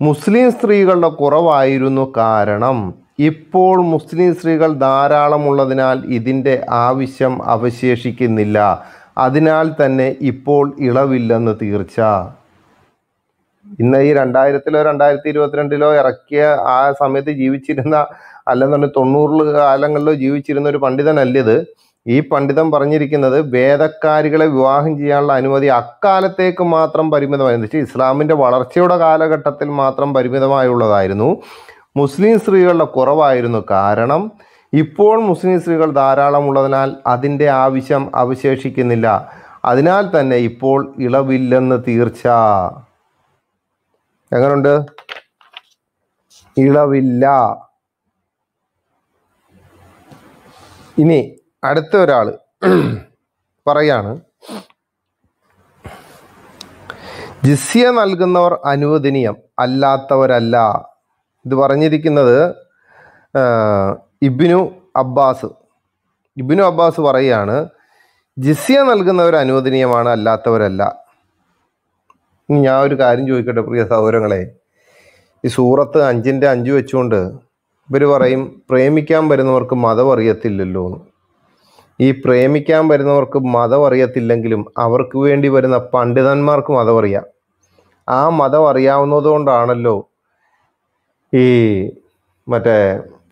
മുസ്ലിം സ്ത്രീകളുടെ കുറവായിരുന്നു കാരണം ഇപ്പോൾ മുസ്ലിം സ്ത്രീകൾ ധാരാളമുള്ളതിനാൽ ഇതിന്റെ ആവശ്യം അവശേഷിക്കുന്നില്ല. അതിനാൽ തന്നെ ഇപ്പോൾ ഇളവില്ലെന്ന് തീർച്ച. ഇന്ന് ഈ രണ്ടായിരത്തിലോ രണ്ടായിരത്തി ഇരുപത്തിരണ്ടിലോ ഇറക്കിയ ആ സമയത്ത് ജീവിച്ചിരുന്ന അല്ലെന്നുണ്ടെങ്കിൽ തൊണ്ണൂറിൽ കാലങ്ങളിലോ ജീവിച്ചിരുന്ന ഒരു പണ്ഡിതനല്ലിത് ഈ പണ്ഡിതൻ പറഞ്ഞിരിക്കുന്നത് വേദക്കാരികളെ വിവാഹം ചെയ്യാനുള്ള അനുമതി അക്കാലത്തേക്ക് മാത്രം പരിമിതമായിരുന്നു. വെച്ചാൽ ഇസ്ലാമിന്റെ വളർച്ചയുടെ കാലഘട്ടത്തിൽ മാത്രം പരിമിതമായുള്ളതായിരുന്നു. മുസ്ലിം സ്ത്രീകളുടെ കുറവായിരുന്നു കാരണം ഇപ്പോൾ മുസ്ലിം സ്ത്രീകൾ ധാരാളമുള്ളതിനാൽ അതിന്റെ ആവശ്യം അവശേഷിക്കുന്നില്ല. അതിനാൽ തന്നെ ഇപ്പോൾ ഇളവില്ലെന്ന് തീർച്ച. എങ്ങനുണ്ട്? ഇളവില്ല. ഇനി അടുത്ത ഒരാൾ പറയാണ്. ജിസ്യ നൽകുന്നവർ അനുവദനീയം അല്ലാത്തവരല്ല. ഇത് പറഞ്ഞിരിക്കുന്നത് ഇബിനു അബ്ബാസ്. ഇബിനു അബ്ബാസ് പറയുകയാണ് ജിസ്യ നൽകുന്നവർ അനുവദനീയമാണ് അല്ലാത്തവരല്ല. ഇനി ഞാൻ ഒരു കാര്യം ചോദിക്കട്ടെ പ്രിയ സഹോദരങ്ങളെ. ഈ സൂറത്ത് അഞ്ചിന്റെ അഞ്ച് വെച്ചുകൊണ്ട് ഇവർ പറയും പ്രേമിക്കാൻ വരുന്നവർക്ക് മതം അറിയത്തില്ലല്ലോ ഈ പ്രേമിക്കാൻ വരുന്നവർക്ക് മതം അറിയത്തില്ലെങ്കിലും അവർക്ക് വേണ്ടി വരുന്ന പണ്ഡിതന്മാർക്ക് മതം അറിയാം. ആ മതം അറിയാവുന്നത് കൊണ്ടാണല്ലോ ഈ മറ്റേ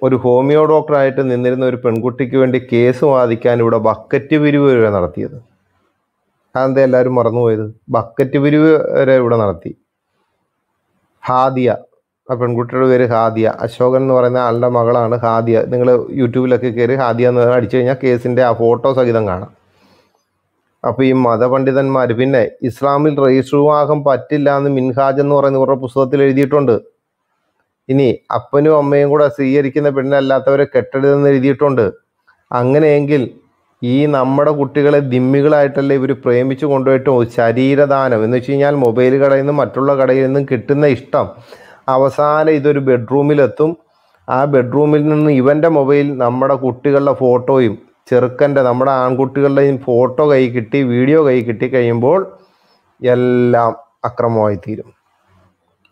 ഒരു ഹോമിയോ ഡോക്ടറായിട്ട് നിന്നിരുന്ന ഒരു പെൺകുട്ടിക്ക് വേണ്ടി കേസ് വാദിക്കാൻ ഇവിടെ ബക്കറ്റ് പിരിവ് നടത്തിയത്. അതെന്താ എല്ലാവരും മറന്നുപോയത്? ബക്കറ്റ് പിരിവ് വരെ ഇവിടെ നടത്തി. ഹാദിയ ആ പെൺകുട്ടിയുടെ പേര് ഹാദിയ. അശോകൻ എന്ന് പറയുന്ന ആളുടെ മകളാണ് ഹാദിയ. നിങ്ങൾ യൂട്യൂബിലൊക്കെ കയറി ഹാദിയ എന്ന് അടിച്ചു കഴിഞ്ഞാൽ കേസിന്റെ ആ ഫോട്ടോ സഹിതം കാണാം. അപ്പോൾ ഈ മതപണ്ഡിതന്മാർ പിന്നെ ഇസ്ലാമിൽ രജിസ്റ്റർ പറ്റില്ല എന്ന് മിൻഹാജ് എന്ന് പറയുന്ന ഇവരുടെ പുസ്തകത്തിൽ എഴുതിയിട്ടുണ്ട്. ഇനി അപ്പനും അമ്മയും കൂടെ സ്വീകരിക്കുന്ന പെണ്ണല്ലാത്തവരെ കെട്ടരുതെന്ന് എഴുതിയിട്ടുണ്ട്. അങ്ങനെയെങ്കിൽ ഈ നമ്മുടെ കുട്ടികളെ ദിമ്മികളായിട്ടല്ലേ ഇവർ പ്രേമിച്ചു കൊണ്ടുപോയിട്ട് ശരീരദാനം. എന്ന് വെച്ച് കഴിഞ്ഞാൽ മൊബൈൽ കടയിൽ നിന്നും മറ്റുള്ള കടയിൽ നിന്നും കിട്ടുന്ന ഇഷ്ടം. അവസാനം ഇതൊരു ബെഡ്റൂമിലെത്തും. ആ ബെഡ്റൂമിൽ നിന്ന് ഇവന്റെ മൊബൈൽ നമ്മുടെ കുട്ടികളുടെ ഫോട്ടോയും ചെറുക്കന്റെ നമ്മുടെ ആൺകുട്ടികളുടെയും ഫോട്ടോ കൈ കിട്ടി വീഡിയോ കൈ കിട്ടി കഴിയുമ്പോൾ എല്ലാം അക്രമമായി തീരും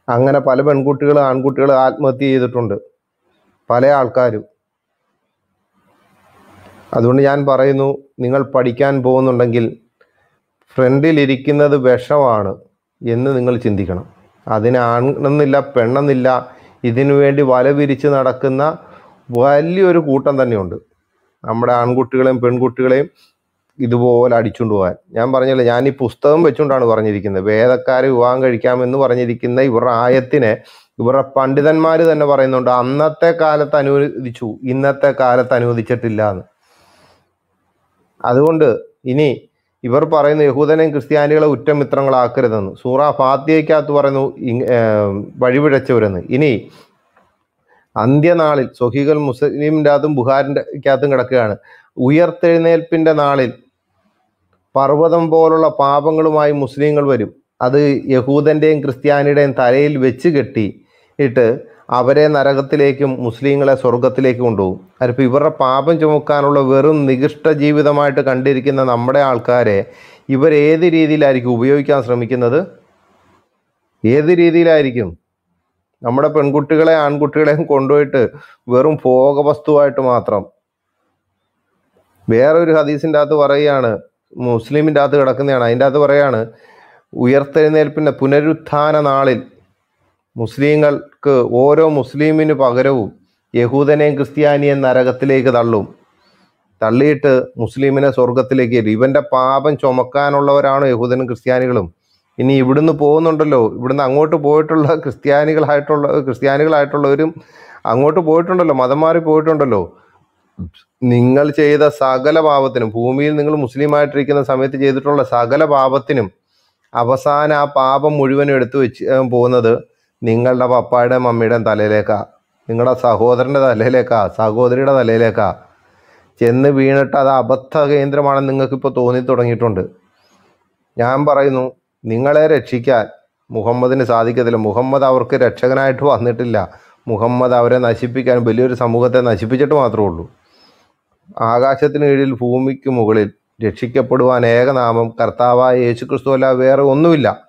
അങ്ങനെ പല പെൺകുട്ടികൾ ആൺകുട്ടികൾ ആത്മഹത്യ ചെയ്തിട്ടുണ്ട്. പല ആൾക്കാരും. അതുകൊണ്ട് ഞാൻ പറയുന്നു നിങ്ങൾ പഠിക്കാൻ പോകുന്നുണ്ടെങ്കിൽ ഫ്രണ്ടിലിരിക്കുന്നത് വിഷമാണ് എന്ന് നിങ്ങൾ ചിന്തിക്കണം. അതിന് ആണെന്നില്ല പെണ്ണെന്നില്ല ഇതിനു വേണ്ടി വല വിരിച്ച് നടക്കുന്ന വലിയൊരു കൂട്ടം തന്നെയുണ്ട്. നമ്മുടെ ആൺകുട്ടികളെയും പെൺകുട്ടികളെയും ഇതുപോലെ അടിച്ചുകൊണ്ട് പോകാൻ. ഞാൻ പറഞ്ഞല്ലോ ഞാൻ ഈ പുസ്തകം വെച്ചുകൊണ്ടാണ് പറഞ്ഞിരിക്കുന്നത്. വേദക്കാരെ വിവാഹം കഴിക്കാമെന്ന് പറഞ്ഞിരിക്കുന്ന ഇവരുടെ ആയത്തിനെ ഇവരുടെ പണ്ഡിതന്മാർ തന്നെ പറയുന്നുണ്ട് അന്നത്തെ കാലത്ത് അനുവദിച്ചു ഇന്നത്തെ കാലത്ത് അനുവദിച്ചിട്ടില്ല എന്ന്. അതുകൊണ്ട് ഇനി ഇവർ പറയുന്നു യഹൂദനെയും ക്രിസ്ത്യാനികളെ ഉറ്റമിത്രങ്ങളാക്കരുതെന്ന് സൂറ ഫാത്തിയയ്ക്കകത്ത് പറയുന്നു വഴിപിഴച്ചവരെന്ന്. ഇനി അന്ത്യനാളിൽ സൊഹീകൾ മുസ്ലിമിന്റെ അകത്തും ബുഹാരിന്റെ അകത്തും കിടക്കുകയാണ്. ഉയർത്തെഴുന്നേൽപ്പിന്റെ നാളിൽ പർവതം പോലുള്ള പാപങ്ങളുമായി മുസ്ലിങ്ങൾ വരും. അത് യഹൂദന്റെയും ക്രിസ്ത്യാനിയുടെയും തലയിൽ വെച്ച് കെട്ടി ഇട്ട് അവരെ നരകത്തിലേക്കും മുസ്ലിങ്ങളെ സ്വർഗത്തിലേക്കും കൊണ്ടുപോകും. അതിപ്പോൾ ഇവരുടെ പാപം ചുമക്കാനുള്ള വെറും നികൃഷ്ട ജീവിതമായിട്ട് കണ്ടിരിക്കുന്ന നമ്മുടെ ആൾക്കാരെ ഇവരേത് രീതിയിലായിരിക്കും ഉപയോഗിക്കാൻ ശ്രമിക്കുന്നത്? ഏത് രീതിയിലായിരിക്കും? നമ്മുടെ പെൺകുട്ടികളെ ആൺകുട്ടികളെയും കൊണ്ടുപോയിട്ട് വെറും ഭോഗവസ്തുവായിട്ട് മാത്രം. വേറൊരു ഹദീസിന്റെ അകത്ത് പറയുകയാണ് മുസ്ലിമിന്റെ അകത്ത് കിടക്കുന്നതാണ്. അതിന്റെ അകത്ത് പറയുകയാണ് ഉയർത്തെഴുന്നേൽപ്പിന്റെ പുനരുത്ഥാന നാളിൽ മുസ്ലിങ്ങൾക്ക് ഓരോ മുസ്ലിമിന് പകരവും യഹൂദനെയും ക്രിസ്ത്യാനിയെ നരകത്തിലേക്ക് തള്ളും. തള്ളിയിട്ട് മുസ്ലിമിനെ സ്വർഗത്തിലേക്ക് എത്തും ഇവന്റെ പാപം ചുമക്കാനുള്ളവരാണ് യഹൂദനും ക്രിസ്ത്യാനികളും. ഇനി ഇവിടുന്ന് പോകുന്നുണ്ടല്ലോ. ഇവിടുന്ന് അങ്ങോട്ട് പോയിട്ടുള്ള ക്രിസ്ത്യാനികളായിട്ടുള്ള ക്രിസ്ത്യാനികളായിട്ടുള്ളവരും അങ്ങോട്ട് പോയിട്ടുണ്ടല്ലോ. മതം മാറി പോയിട്ടുണ്ടല്ലോ. നിങ്ങൾ ചെയ്ത സകല പാപത്തിനും ഭൂമിയിൽ നിങ്ങൾ മുസ്ലിമായിട്ടിരിക്കുന്ന സമയത്ത് ചെയ്തിട്ടുള്ള സകല പാപത്തിനും അവസാനം ആ പാപം മുഴുവനും എടുത്തു വെച്ച് പോകുന്നത് നിങ്ങളുടെ പപ്പായുടെ മമ്മിയുടെ തലയിലേക്കാ. നിങ്ങളുടെ സഹോദരന്റെ തലയിലേക്കാ സഹോദരിയുടെ തലയിലേക്കാ. ചെന്ന് വീണിട്ട് അത് അബദ്ധ കേന്ദ്രമാണെന്ന് നിങ്ങൾക്കിപ്പോൾ തോന്നി തുടങ്ങിയിട്ടുണ്ട് ഞാൻ പറയുന്നു നിങ്ങളെ രക്ഷിക്കാൻ മുഹമ്മദിന് സാധിക്കത്തില്ല. മുഹമ്മദ് അവർക്ക് രക്ഷകനായിട്ട് വന്നിട്ടില്ല. മുഹമ്മദ് അവരെ നശിപ്പിക്കാൻ വലിയൊരു സമൂഹത്തെ നശിപ്പിച്ചിട്ട് മാത്രമേ ഉള്ളൂ. ആകാശത്തിന് കീഴിൽ ഭൂമിക്ക് മുകളിൽ രക്ഷിക്കപ്പെടുവാൻ ഏകനാമം കർത്താവായ യേശുക്രിസ്തു അല്ല വേറെ ഒന്നുമില്ല.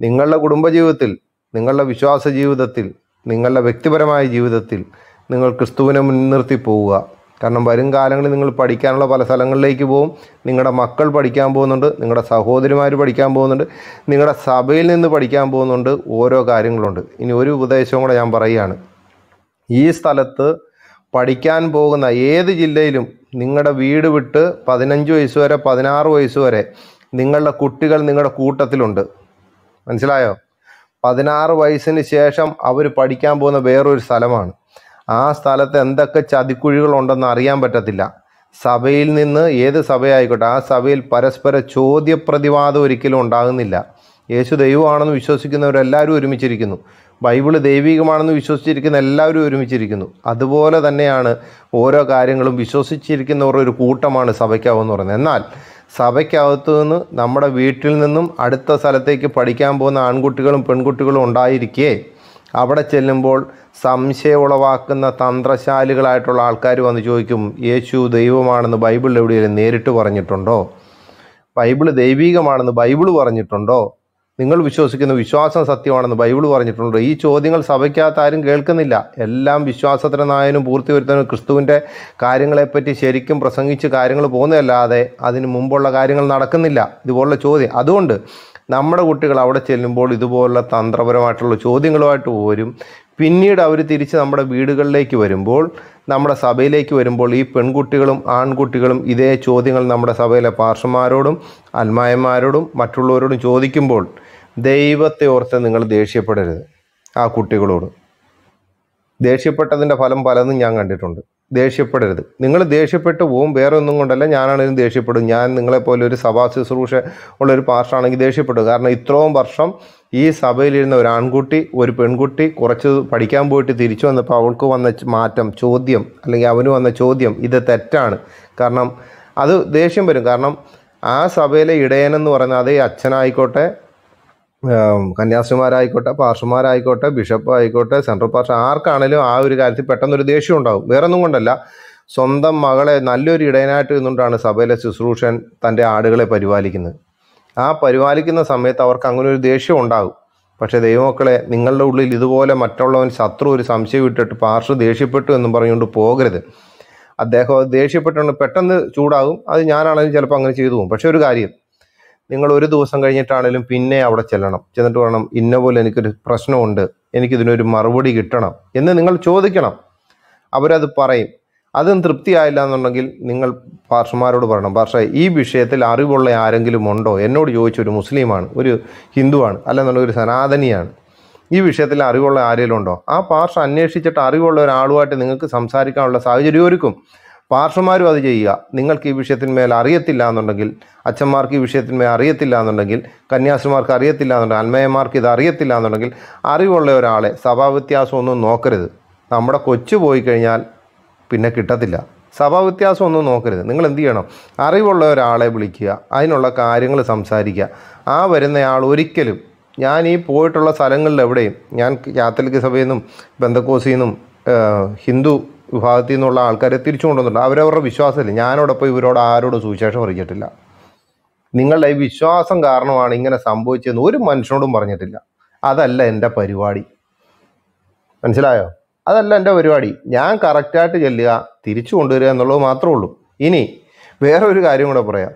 നിങ്ങളുടെ കുടുംബജീവിതത്തിൽ നിങ്ങളുടെ വിശ്വാസ ജീവിതത്തിൽ നിങ്ങളുടെ വ്യക്തിപരമായ ജീവിതത്തിൽ നിങ്ങൾ ക്രിസ്തുവിനെ മുൻനിർത്തി പോവുക. കാരണം വരും കാലങ്ങളിൽ നിങ്ങൾ പഠിക്കാനുള്ള പല സ്ഥലങ്ങളിലേക്ക് പോകും. നിങ്ങളുടെ മക്കൾ പഠിക്കാൻ പോകുന്നുണ്ട് നിങ്ങളുടെ സഹോദരിമാർ പഠിക്കാൻ പോകുന്നുണ്ട് നിങ്ങളുടെ സഭയിൽ നിന്ന് പഠിക്കാൻ പോകുന്നുണ്ട് ഓരോ കാര്യങ്ങളുണ്ട്. ഇനി ഒരു ഉപദേശവും കൂടെ ഞാൻ പറയുകയാണ്. ഈ സ്ഥലത്ത് പഠിക്കാൻ പോകുന്ന ഏത് ജില്ലയിലും നിങ്ങളുടെ വീട് വിട്ട് പതിനഞ്ച് വയസ്സ് വരെ പതിനാറ് വയസ്സ് വരെ നിങ്ങളുടെ കുട്ടികൾ നിങ്ങളുടെ കൂട്ടത്തിലുണ്ട്. മനസ്സിലായോ? പതിനാറ് വയസ്സിന് ശേഷം അവർ പഠിക്കാൻ പോകുന്ന വേറൊരു സ്ഥലമാണ്. ആ സ്ഥലത്ത് എന്തൊക്കെ ചതിക്കുഴികളുണ്ടെന്ന് അറിയാൻ പറ്റത്തില്ല. സഭയിൽ നിന്ന് ഏത് സഭയായിക്കോട്ടെ ആ സഭയിൽ പരസ്പര ചോദ്യപ്രതിവാദം ഒരിക്കലും ഉണ്ടാകുന്നില്ല. യേശു ദൈവമാണെന്ന് വിശ്വസിക്കുന്നവരെല്ലാവരും ഒരുമിച്ചിരിക്കുന്നു. ബൈബിൾ ദൈവികമാണെന്ന് വിശ്വസിച്ചിരിക്കുന്ന എല്ലാവരും ഒരുമിച്ചിരിക്കുന്നു. അതുപോലെ തന്നെയാണ് ഓരോ കാര്യങ്ങളും വിശ്വസിച്ചിരിക്കുന്നവർ ഒരു കൂട്ടമാണ് സഭയ്ക്കാവെന്ന് പറയുന്നത്. എന്നാൽ സഭയ്ക്കകത്തു നിന്ന് നമ്മുടെ വീട്ടിൽ നിന്നും അടുത്ത സ്ഥലത്തേക്ക് പഠിക്കാൻ പോകുന്ന ആൺകുട്ടികളും പെൺകുട്ടികളും ഉണ്ടായിരിക്കെ അവിടെ ചെല്ലുമ്പോൾ സംശയം ഉളവാക്കുന്ന തന്ത്രശാലികളായിട്ടുള്ള ആൾക്കാർ വന്ന് ചോദിക്കും യേശു ദൈവമാണെന്ന് ബൈബിളിൽ എവിടെയെങ്കിലും നേരിട്ട് പറഞ്ഞിട്ടുണ്ടോ? ബൈബിൾ ദൈവികമാണെന്ന് ബൈബിൾ പറഞ്ഞിട്ടുണ്ടോ? നിങ്ങൾ വിശ്വസിക്കുന്ന വിശ്വാസം സത്യമാണെന്ന് ബൈബിൾ പറഞ്ഞിട്ടുണ്ട്. ഈ ചോദ്യങ്ങൾ സഭയ്ക്കകത്ത് ആരും കേൾക്കുന്നില്ല. എല്ലാം വിശ്വാസത്തിന് നായനും പൂർത്തി വരുത്തനും ക്രിസ്തുവിന്റെ കാര്യങ്ങളെപ്പറ്റി ശരിക്കും പ്രസംഗിച്ച് കാര്യങ്ങൾ പോകുന്നതല്ലാതെ അതിന് മുമ്പുള്ള കാര്യങ്ങൾ നടക്കുന്നില്ല. ഇതുപോലുള്ള ചോദ്യം. അതുകൊണ്ട് നമ്മുടെ കുട്ടികൾ അവിടെ ചെല്ലുമ്പോൾ ഇതുപോലുള്ള തന്ത്രപരമായിട്ടുള്ള ചോദ്യങ്ങളുമായിട്ട് പോരും. പിന്നീട് അവർ തിരിച്ച് നമ്മുടെ വീടുകളിലേക്ക് വരുമ്പോൾ നമ്മുടെ സഭയിലേക്ക് വരുമ്പോൾ ഈ പെൺകുട്ടികളും ആൺകുട്ടികളും ഇതേ ചോദ്യങ്ങൾ നമ്മുടെ സഭയിലെ പാർഷന്മാരോടും അൽമായന്മാരോടും മറ്റുള്ളവരോടും ചോദിക്കുമ്പോൾ ദൈവത്തെ ഓർത്ത് നിങ്ങൾ ദേഷ്യപ്പെടരുത് ആ കുട്ടികളോട്. ദേഷ്യപ്പെട്ടതിന്റെ ഫലം പലതും ഞാൻ കണ്ടിട്ടുണ്ട്. ദേഷ്യപ്പെടരുത്. നിങ്ങൾ ദേഷ്യപ്പെട്ട് പോവും വേറെ ഒന്നും കൊണ്ടല്ല ഞാനാണെങ്കിലും ദേഷ്യപ്പെടും. ഞാൻ നിങ്ങളെപ്പോലെ ഒരു സഭാ ശുശ്രൂഷ ഉള്ള ഒരു ദേഷ്യപ്പെടും കാരണം ഇത്രയും വർഷം ഈ സഭയിലിരുന്ന ഒരു ആൺകുട്ടി ഒരു പെൺകുട്ടി കുറച്ച് പഠിക്കാൻ പോയിട്ട് തിരിച്ചു വന്നപ്പോൾ അവൾക്ക് വന്ന മാറ്റം ചോദ്യം അല്ലെങ്കിൽ അവന് വന്ന ചോദ്യം ഇത് തെറ്റാണ്. കാരണം അത് ദേഷ്യം വരും. കാരണം ആ സഭയിലെ ഇടയനെന്ന് പറയുന്ന അതേ അച്ഛനായിക്കോട്ടെ ഏം, പാർഷമാരായിക്കോട്ടെ ബിഷപ്പ് ആയിക്കോട്ടെ സെൻട്രൽ പാർഷ ആർക്കാണേലും ആ ഒരു കാര്യത്തിൽ പെട്ടെന്നൊരു ദേഷ്യം ഉണ്ടാവും. വേറെ ഒന്നും കൊണ്ടല്ല. സ്വന്തം മകളെ നല്ലൊരു ഇടയനായിട്ട് നിന്നുകൊണ്ടാണ് സഭയിലെ ശുശ്രൂഷൻ തന്റെ ആടുകളെ പരിപാലിക്കുന്നത്. ആ പരിപാലിക്കുന്ന സമയത്ത് അവർക്ക് അങ്ങനെ ഒരു ദേഷ്യം ഉണ്ടാകും. പക്ഷേ ദൈവമക്കളെ നിങ്ങളുടെ ഉള്ളിൽ ഇതുപോലെ മറ്റുള്ളവൻ ശത്രു ഒരു സംശയം ഇട്ടിട്ട് പാർശ്വ ദേഷ്യപ്പെട്ടു എന്നും പറഞ്ഞുകൊണ്ട് പോകരുത്. അദ്ദേഹം ദേഷ്യപ്പെട്ടുകൊണ്ട് പെട്ടെന്ന് ചൂടാകും. അത് ഞാനാണെങ്കിലും ചിലപ്പോൾ അങ്ങനെ ചെയ്തു പോകും. പക്ഷേ ഒരു കാര്യം നിങ്ങൾ ഒരു ദിവസം കഴിഞ്ഞിട്ടാണെങ്കിലും പിന്നെ അവിടെ ചെല്ലണം. ചെന്നിട്ട് പറയണം ഇന്ന പോലെ എനിക്കൊരു പ്രശ്നമുണ്ട്. എനിക്കിതിനൊരു മറുപടി കിട്ടണം. എന്ന് നിങ്ങൾ ചോദിക്കണം. അവരത് പറയും. അതും തൃപ്തിയായില്ല എന്നുണ്ടെങ്കിൽ നിങ്ങൾ പാർഷന്മാരോട് പറയണം പാർഷ ഈ വിഷയത്തിൽ അറിവുള്ള ആരെങ്കിലും ഉണ്ടോ? എന്നോട് ചോദിച്ച ഒരു മുസ്ലിമാണ് ഒരു ഹിന്ദുവാണ് അല്ലെന്നുണ്ടെങ്കിൽ ഒരു സനാതനിയാണ്. ഈ വിഷയത്തിൽ അറിവുള്ള ആരെങ്കിലും ഉണ്ടോ? ആ പാർഷ അന്വേഷിച്ചിട്ട് അറിവുള്ള ഒരാളുമായിട്ട് നിങ്ങൾക്ക് സംസാരിക്കാനുള്ള സാഹചര്യം ഒരുക്കും. പാർഷന്മാരും അത് ചെയ്യുക. നിങ്ങൾക്ക് ഈ വിഷയത്തിന്മേൽ അറിയത്തില്ല എന്നുണ്ടെങ്കിൽ അച്ഛന്മാർക്ക് ഈ വിഷയത്തിന്മേൽ അറിയത്തില്ല എന്നുണ്ടെങ്കിൽ കന്യാസിമാർക്ക് അറിയത്തില്ല എന്നുണ്ടെങ്കിൽ അന്മയന്മാർക്ക് ഇത് അറിയത്തില്ല എന്നുണ്ടെങ്കിൽ അറിവുള്ള ഒരാളെ സഭാവ്യത്യാസമൊന്നും നോക്കരുത്. നമ്മുടെ കൊച്ചു പോയി കഴിഞ്ഞാൽ പിന്നെ കിട്ടത്തില്ല. സഭാവ്യത്യാസം ഒന്നും നോക്കരുത്. നിങ്ങൾ എന്ത് ചെയ്യണം? അറിവുള്ള ഒരാളെ വിളിക്കുക. അതിനുള്ള കാര്യങ്ങൾ സംസാരിക്കുക. ആ വരുന്നയാൾ ഒരിക്കലും ഞാൻ ഈ പോയിട്ടുള്ള സ്ഥലങ്ങളിൽ എവിടെയും ഞാൻ കാത്തലിക് സഭയിൽ നിന്നും ബന്ധക്കോസിൽ നിന്നും ഹിന്ദു വിഭാഗത്തിൽ നിന്നുള്ള ആൾക്കാരെ തിരിച്ചു കൊണ്ടുവന്നിട്ടുണ്ട്. അവരവരുടെ വിശ്വാസമില്ല. ഞാനോടൊപ്പം ഇവരോട് ആരോടും സുവിശേഷം അറിയിച്ചിട്ടില്ല. നിങ്ങളുടെ ഈ വിശ്വാസം കാരണമാണ് ഇങ്ങനെ സംഭവിച്ചതെന്ന് ഒരു മനുഷ്യനോടും പറഞ്ഞിട്ടില്ല. അതല്ല എന്റെ പരിപാടി. മനസ്സിലായോ? അതല്ല എന്റെ പരിപാടി. ഞാൻ കറക്റ്റായിട്ട് ചെല്ലുക തിരിച്ചു കൊണ്ടുവരിക എന്നുള്ളത് മാത്രമേ ഉള്ളൂ. ഇനി വേറെ ഒരു കാര്യം കൂടെ പറയാം.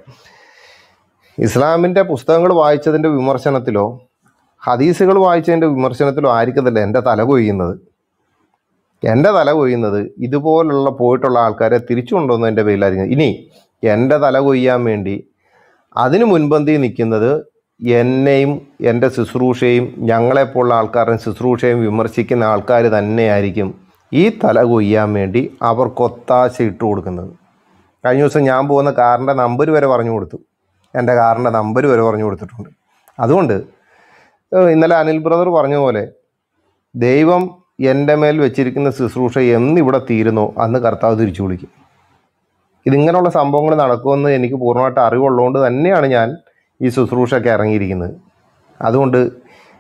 ഇസ്ലാമിന്റെ പുസ്തകങ്ങൾ വായിച്ചതിന്റെ വിമർശനത്തിലോ ഹദീസുകൾ വായിച്ചതിന്റെ വിമർശനത്തിലോ ആയിരിക്കത്തില്ല എന്റെ തല കൊയ്യുന്നത് എന്റെ തല കൊയ്യുന്നത് ഇതുപോലുള്ള പോയിട്ടുള്ള ആൾക്കാരെ തിരിച്ചു കൊണ്ടുവന്നതിന്റെ പേരിലായിരിക്കും. ഇനി എന്റെ തല കൊയ്യാൻ വേണ്ടി അതിനു മുൻപന്തി നിൽക്കുന്നത് എന്നെയും എന്റെ ശുശ്രൂഷയും ഞങ്ങളെപ്പോലുള്ള ആൾക്കാരുടെ ശുശ്രൂഷയും വിമർശിക്കുന്ന ആൾക്കാർ തന്നെയായിരിക്കും ഈ തല കൊയ്യാൻ വേണ്ടി അവർക്കൊത്താശ ഇട്ട് കൊടുക്കുന്നത്. കഴിഞ്ഞ ദിവസം ഞാൻ പോകുന്ന കാറിന്റെ നമ്പർ വരെ പറഞ്ഞു കൊടുത്തു. എന്റെ കാറിന്റെ നമ്പർ വരെ പറഞ്ഞു കൊടുത്തിട്ടുണ്ട്. അതുകൊണ്ട് ഇന്നലെ അനിൽ ബ്രദർ പറഞ്ഞ പോലെ ദൈവം എന്റെ മേൽ വെച്ചിരിക്കുന്ന ശുശ്രൂഷ എന്നിവിടെ തീരുന്നോ? അന്ന് കർത്താവ് തിരിച്ചു വിളിക്കും. ഇതിങ്ങനെയുള്ള സംഭവങ്ങൾ നടക്കുമെന്ന് എനിക്ക് പൂർണമായിട്ട് അറിവുള്ളതുകൊണ്ട് തന്നെയാണ് ഞാൻ ഈ ശുശ്രൂഷയൊക്കെ ഇറങ്ങിയിരിക്കുന്നത്. അതുകൊണ്ട്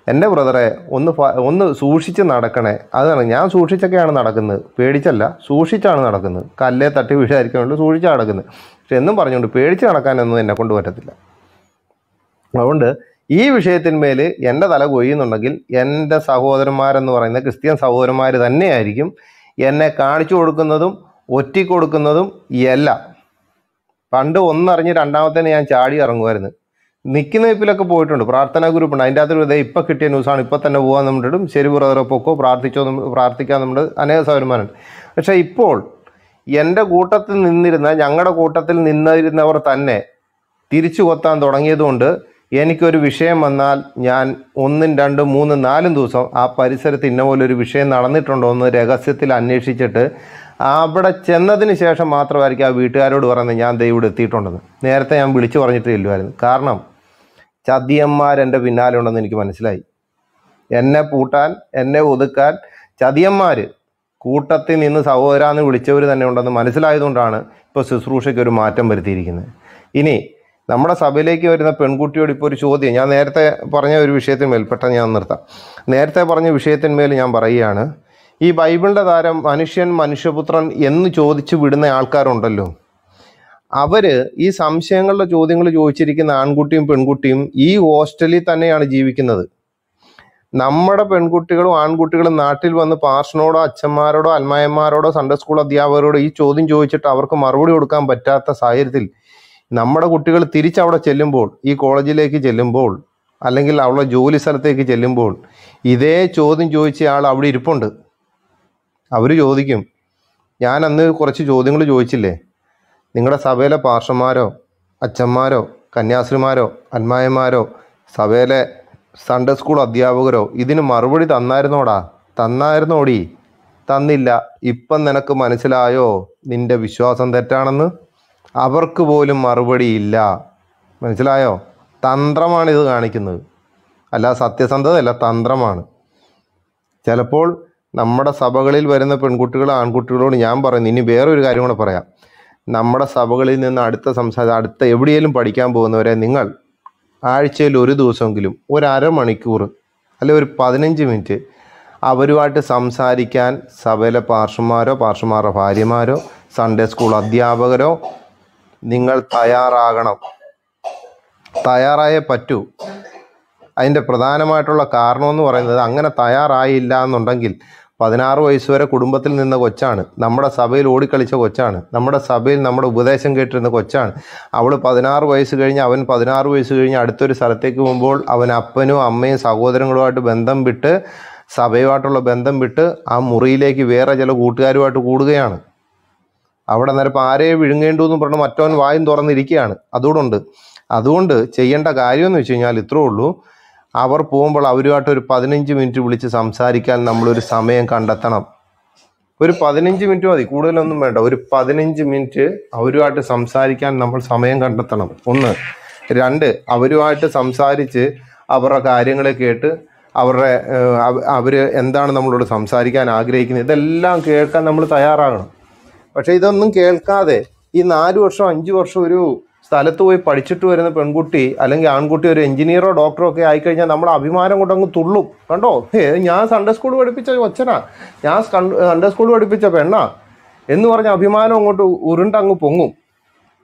എന്റെ ബ്രദറെ ഒന്ന് ഒന്ന് സൂക്ഷിച്ച് നടക്കണേ. അതാണ് ഞാൻ സൂക്ഷിച്ചൊക്കെയാണ് നടക്കുന്നത്. പേടിച്ചല്ല സൂക്ഷിച്ചാണ് നടക്കുന്നത്. കല്ലേ തട്ടി വീഴാതിരിക്കാൻ വേണ്ടി സൂക്ഷിച്ചാണ് നടക്കുന്നത്. പക്ഷെ എന്നും പറഞ്ഞുകൊണ്ട് പേടിച്ച് നടക്കാനൊന്നും എന്നെ കൊണ്ട് പറ്റത്തില്ല. അതുകൊണ്ട് ഈ വിഷയത്തിന്മേൽ എന്റെ തല കൊയ്യുന്നുണ്ടെങ്കിൽ എന്റെ സഹോദരന്മാരെന്ന് പറയുന്ന ക്രിസ്ത്യൻ സഹോദരന്മാർ തന്നെയായിരിക്കും എന്നെ കാണിച്ചു കൊടുക്കുന്നതും ഒറ്റി കൊടുക്കുന്നതും എല്ലാം. പണ്ട് ഒന്നറിഞ്ഞ് രണ്ടാമത്തേന് ഞാൻ ചാടി ഇറങ്ങുമായിരുന്നു നിൽക്കുന്ന നിപ്പിലൊക്കെ പോയിട്ടുണ്ട്. പ്രാർത്ഥനാ ഗ്രൂപ്പ് ഉണ്ട് അതിന്റെ അകത്തൊരു ഇതേ ഇപ്പം കിട്ടിയ ന്യൂസാണ്. ഇപ്പം തന്നെ പോകാൻ നമ്മളിടും. ശരി ബ്രദറെ പൊക്കോ പ്രാർത്ഥിച്ചോ നമ്മൾ പ്രാർത്ഥിക്കാൻ നമ്മുടെ അനേക സൗരന്മാരുണ്ട് പക്ഷേ ഇപ്പോൾ എന്റെ കൂട്ടത്തിൽ നിന്നിരുന്ന ഞങ്ങളുടെ കൂട്ടത്തിൽ നിന്നിരുന്നവർ തന്നെ തിരിച്ചു കൊത്താൻ തുടങ്ങിയതുകൊണ്ട് എനിക്കൊരു വിഷയം വന്നാൽ ഞാൻ ഒന്നും രണ്ടും മൂന്നും നാലും ദിവസം ആ പരിസരത്ത് ഇന്ന പോലെ ഒരു വിഷയം നടന്നിട്ടുണ്ടോ എന്ന് രഹസ്യത്തിൽ അന്വേഷിച്ചിട്ട് അവിടെ ചെന്നതിന് ശേഷം മാത്രമായിരിക്കും ആ വീട്ടുകാരോട് പറയുന്നത് ഞാൻ ദൈവം ഇവിടെ എത്തിയിട്ടുണ്ടെന്ന്. നേരത്തെ ഞാൻ വിളിച്ചു പറഞ്ഞിട്ടില്ലായിരുന്നു കാരണം ചതിയന്മാരെന്റെ പിന്നാലെ ഉണ്ടെന്ന് എനിക്ക് മനസ്സിലായി. എന്നെ പൂട്ടാൻ എന്നെ ഒതുക്കാൻ ചതിയന്മാർ കൂട്ടത്തിൽ നിന്ന് സഹോദരാന്ന് വിളിച്ചവർ തന്നെ ഉണ്ടെന്ന് മനസ്സിലായതുകൊണ്ടാണ് ഇപ്പോൾ ശുശ്രൂഷയ്ക്ക് ഒരു മാറ്റം വരുത്തിയിരിക്കുന്നത്. ഇനി നമ്മുടെ സഭയിലേക്ക് വരുന്ന പെൺകുട്ടിയോട് ഇപ്പോൾ ഒരു ചോദ്യം. ഞാൻ നേരത്തെ പറഞ്ഞ ഒരു വിഷയത്തിന്മേൽ പെട്ടെന്ന് ഞാൻ നിർത്താം. നേരത്തെ പറഞ്ഞ വിഷയത്തിന്മേൽ ഞാൻ പറയുകയാണ് ഈ ബൈബിളിന്റെ താരം മനുഷ്യൻ മനുഷ്യപുത്രൻ എന്ന് ചോദിച്ചു വിടുന്ന ആൾക്കാരുണ്ടല്ലോ. അവർ ഈ സംശയങ്ങളുടെ ചോദ്യങ്ങൾ ചോദിച്ചിരിക്കുന്ന ആൺകുട്ടിയും പെൺകുട്ടിയും ഈ ഹോസ്റ്റലിൽ തന്നെയാണ് ജീവിക്കുന്നത്. നമ്മുടെ പെൺകുട്ടികളും ആൺകുട്ടികളും നാട്ടിൽ വന്ന് പാർഷനോടോ അച്ഛന്മാരോടോ അൽമായന്മാരോടോ സൺഡേ സ്കൂൾ അധ്യാപകരോടോ ഈ ചോദ്യം ചോദിച്ചിട്ട് അവർക്ക് മറുപടി കൊടുക്കാൻ പറ്റാത്ത സാഹചര്യത്തിൽ നമ്മുടെ കുട്ടികൾ തിരിച്ചവിടെ ചെല്ലുമ്പോൾ ഈ കോളേജിലേക്ക് ചെല്ലുമ്പോൾ അല്ലെങ്കിൽ അവളുടെ ജോലി സ്ഥലത്തേക്ക് ചെല്ലുമ്പോൾ ഇതേ ചോദ്യം ചോദിച്ച ആൾ അവിടെ ഇരിപ്പുണ്ട്. അവർ ചോദിക്കും ഞാൻ അന്ന് കുറച്ച് ചോദ്യങ്ങൾ ചോദിച്ചില്ലേ? നിങ്ങളുടെ സഭയിലെ പാർഷന്മാരോ അച്ഛന്മാരോ കന്യാസ്ത്രീമാരോ അന്മായന്മാരോ സഭയിലെ സൺഡേ സ്കൂൾ അധ്യാപകരോ ഇതിന് മറുപടി തന്നായിരുന്നോടാ? തന്നായിരുന്നോടി? തന്നില്ല. ഇപ്പം നിനക്ക് മനസ്സിലായോ? നിന്റെ വിശ്വാസം തെറ്റാണെന്ന്? അവർക്ക് പോലും മറുപടിയില്ല മനസ്സിലായോ? തന്ത്രമാണ് ഇത് കാണിക്കുന്നത്. അല്ല സത്യസന്ധതയല്ല തന്ത്രമാണ്. ചിലപ്പോൾ നമ്മുടെ സഭകളിൽ വരുന്ന പെൺകുട്ടികൾ ആൺകുട്ടികളോട് ഞാൻ പറയുന്നു ഇനി വേറൊരു കാര്യം കൂടെ പറയാം. നമ്മുടെ സഭകളിൽ നിന്ന് അടുത്ത സംസാരം അടുത്ത എവിടെയെങ്കിലും പഠിക്കാൻ പോകുന്നവരെ നിങ്ങൾ ആഴ്ചയിൽ ഒരു ദിവസമെങ്കിലും ഒരു അല്ലെ ഒരു പതിനഞ്ച് മിനിറ്റ് അവരുമായിട്ട് സംസാരിക്കാൻ സഭയിലെ പാർഷന്മാരോ പാർഷന്മാരുടെ ഭാര്യമാരോ സൺഡേ സ്കൂൾ അധ്യാപകരോ നിങ്ങൾ തയ്യാറാകണം. തയ്യാറായേ പറ്റൂ. അതിന്റെ പ്രധാനമായിട്ടുള്ള കാരണമെന്ന് പറയുന്നത് അങ്ങനെ തയ്യാറായില്ല എന്നുണ്ടെങ്കിൽ പതിനാറ് വയസ്സ് വരെ കുടുംബത്തിൽ നിന്ന കൊച്ചാണ്. നമ്മുടെ സഭയിൽ ഓടിക്കളിച്ച കൊച്ചാണ്. നമ്മുടെ സഭയിൽ നമ്മുടെ ഉപദേശം കേട്ടിരുന്ന കൊച്ചാണ്. അവൾ പതിനാറ് വയസ്സ് കഴിഞ്ഞ് അവൻ പതിനാറ് വയസ്സ് കഴിഞ്ഞ് അടുത്തൊരു സ്ഥലത്തേക്ക് പോകുമ്പോൾ അവൻ അപ്പനും അമ്മയും സഹോദരങ്ങളുമായിട്ട് ബന്ധം വിട്ട് സഭയുമായിട്ടുള്ള ബന്ധം വിട്ട് ആ മുറിയിലേക്ക് വേറെ ചില കൂട്ടുകാരുമായിട്ട് കൂടുകയാണ്. അവിടെ നേരപ്പോൾ ആരെയെ വിഴുങ്ങേണ്ടു എന്ന് പറഞ്ഞ് മറ്റവൻ വായും തുറന്നിരിക്കുകയാണ്. അതുകൊണ്ടുണ്ട്. അതുകൊണ്ട് ചെയ്യേണ്ട കാര്യമെന്ന് വെച്ച് കഴിഞ്ഞാൽ ഇത്രേ ഉള്ളൂ. അവർ പോകുമ്പോൾ അവരുമായിട്ട് ഒരു പതിനഞ്ച് മിനിറ്റ് വിളിച്ച് സംസാരിക്കാൻ നമ്മളൊരു സമയം കണ്ടെത്തണം. ഒരു പതിനഞ്ച് മിനിറ്റ് മതി. കൂടുതലൊന്നും വേണ്ട. ഒരു പതിനഞ്ച് മിനിറ്റ് അവരുമായിട്ട് സംസാരിക്കാൻ നമ്മൾ സമയം കണ്ടെത്തണം. ഒന്ന്. രണ്ട്. അവരുമായിട്ട് സംസാരിച്ച് അവരുടെ കാര്യങ്ങളെ കേട്ട് അവരുടെ അവർ എന്താണ് നമ്മളോട് സംസാരിക്കാൻ ആഗ്രഹിക്കുന്നത്? ഇതെല്ലാം കേൾക്കാൻ നമ്മൾ തയ്യാറാകണം. പക്ഷെ ഇതൊന്നും കേൾക്കാതെ ഈ നാല് വർഷം അഞ്ച് വർഷം ഒരു സ്ഥലത്ത് പോയി പഠിച്ചിട്ട് വരുന്ന പെൺകുട്ടി അല്ലെങ്കിൽ ആൺകുട്ടി ഒരു എഞ്ചിനീയറോ ഡോക്ടറോ ഒക്കെ ആയിക്കഴിഞ്ഞാൽ നമ്മൾ അഭിമാനം കൊണ്ട് അങ്ങ് തുള്ളും. കണ്ടോ? ഞാൻ സൺഡേ സ്കൂൾ പഠിപ്പിച്ച കൊച്ചനാ. ഞാൻ സൺഡേ സ്കൂൾ പഠിപ്പിച്ച പെണ്ണാ. എന്ന് പറഞ്ഞ അഭിമാനം അങ്ങോട്ട് ഉരുണ്ട് അങ്ങ് പൊങ്ങും.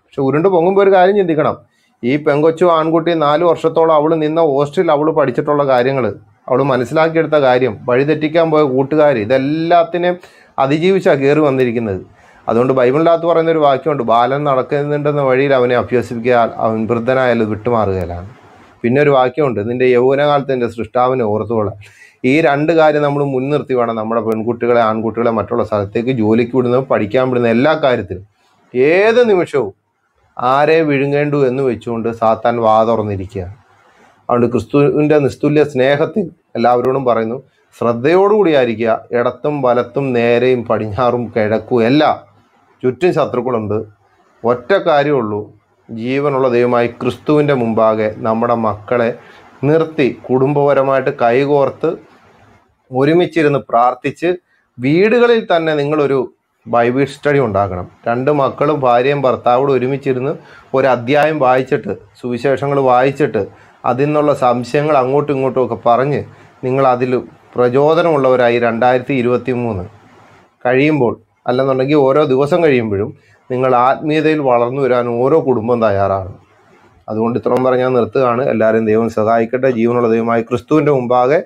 പക്ഷെ ഉരുണ്ട് പൊങ്ങുമ്പോൾ ഒരു കാര്യം ചിന്തിക്കണം. ഈ പെങ്കൊച്ചു ആൺകുട്ടി നാല് വർഷത്തോളം അവൾ നിന്ന ഹോസ്റ്റലിൽ അവൾ പഠിച്ചിട്ടുള്ള കാര്യങ്ങൾ അവൾ മനസ്സിലാക്കിയെടുത്ത കാര്യം വഴിതെറ്റിക്കാൻ പോയ കൂട്ടുകാർ ഇതെല്ലാത്തിനെയും അതിജീവിച്ചാണ് കയറി വന്നിരിക്കുന്നത്. അതുകൊണ്ട് ബൈബിളിനകത്ത് പറയുന്ന ഒരു വാക്യമുണ്ട് ബാലൻ നടക്കുന്നുണ്ടെന്ന വഴിയിൽ അവനെ അഭ്യസിപ്പിക്കാൻ അവൻ വൃദ്ധനായാലും വിട്ടുമാറുകയിലാണ്. പിന്നെ ഒരു വാക്യമുണ്ട് നിന്റെ യൗവനകാലത്ത് എന്റെ സൃഷ്ടാവിനെ ഓർത്തുകൊള്ളാം ഈ രണ്ട് കാര്യം നമ്മൾ മുൻനിർത്തി വേണം നമ്മുടെ പെൺകുട്ടികളെ ആൺകുട്ടികളെ മറ്റുള്ള സ്ഥലത്തേക്ക് ജോലിക്ക് വിടുന്നത് പഠിക്കാൻ വിടുന്ന എല്ലാ കാര്യത്തിലും. ഏത് നിമിഷവും ആരെ വിഴുങ്ങേണ്ടു എന്ന് വെച്ചുകൊണ്ട് സാത്താൻ വാതുറന്നിരിക്കുക അതുകൊണ്ട് ക്രിസ്തുവിന്റെ നിസ്തുല്യ സ്നേഹത്തിൽ എല്ലാവരോടും പറയുന്നു ശ്രദ്ധയോടുകൂടി ആയിരിക്കുക ഇടത്തും വലത്തും നേരെയും പടിഞ്ഞാറും കിഴക്കും എല്ലാം ചുറ്റും ശത്രുക്കളുണ്ട്. ഒറ്റ കാര്യമുള്ളൂ ജീവനുള്ള ദൈവമായി ക്രിസ്തുവിന്റെ മുമ്പാകെ നമ്മുടെ മക്കളെ നിർത്തി കുടുംബപരമായിട്ട് കൈകോർത്ത് ഒരുമിച്ചിരുന്ന് പ്രാർത്ഥിച്ച് വീടുകളിൽ തന്നെ നിങ്ങളൊരു ബൈബിൾ സ്റ്റഡി ഉണ്ടാക്കണം. രണ്ട് മക്കളും ഭാര്യയും ഭർത്താവോട് ഒരുമിച്ചിരുന്ന് ഒരു അധ്യായം വായിച്ചിട്ട് സുവിശേഷങ്ങൾ വായിച്ചിട്ട് അതിൽ നിന്നുള്ള സംശയങ്ങൾ അങ്ങോട്ടും ഇങ്ങോട്ടും ഒക്കെ പറഞ്ഞ് നിങ്ങൾ അതിൽ പ്രചോദനമുള്ളവരായി രണ്ടായിരത്തി കഴിയുമ്പോൾ അല്ലെന്നുണ്ടെങ്കിൽ ഓരോ ദിവസം കഴിയുമ്പോഴും നിങ്ങൾ ആത്മീയതയിൽ വളർന്നു വരാൻ ഓരോ കുടുംബം തയ്യാറാണ്. അതുകൊണ്ട് ഇത്രയും പറഞ്ഞാൽ നിർത്തുകയാണ്. എല്ലാവരെയും ദൈവം സഹായിക്കട്ടെ. ജീവനുള്ള ദൈവമായി ക്രിസ്തുവിന്റെ മുമ്പാകെ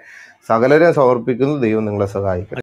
സകലരെ സമർപ്പിക്കുന്നു. ദൈവം നിങ്ങളെ സഹായിക്കട്ടെ.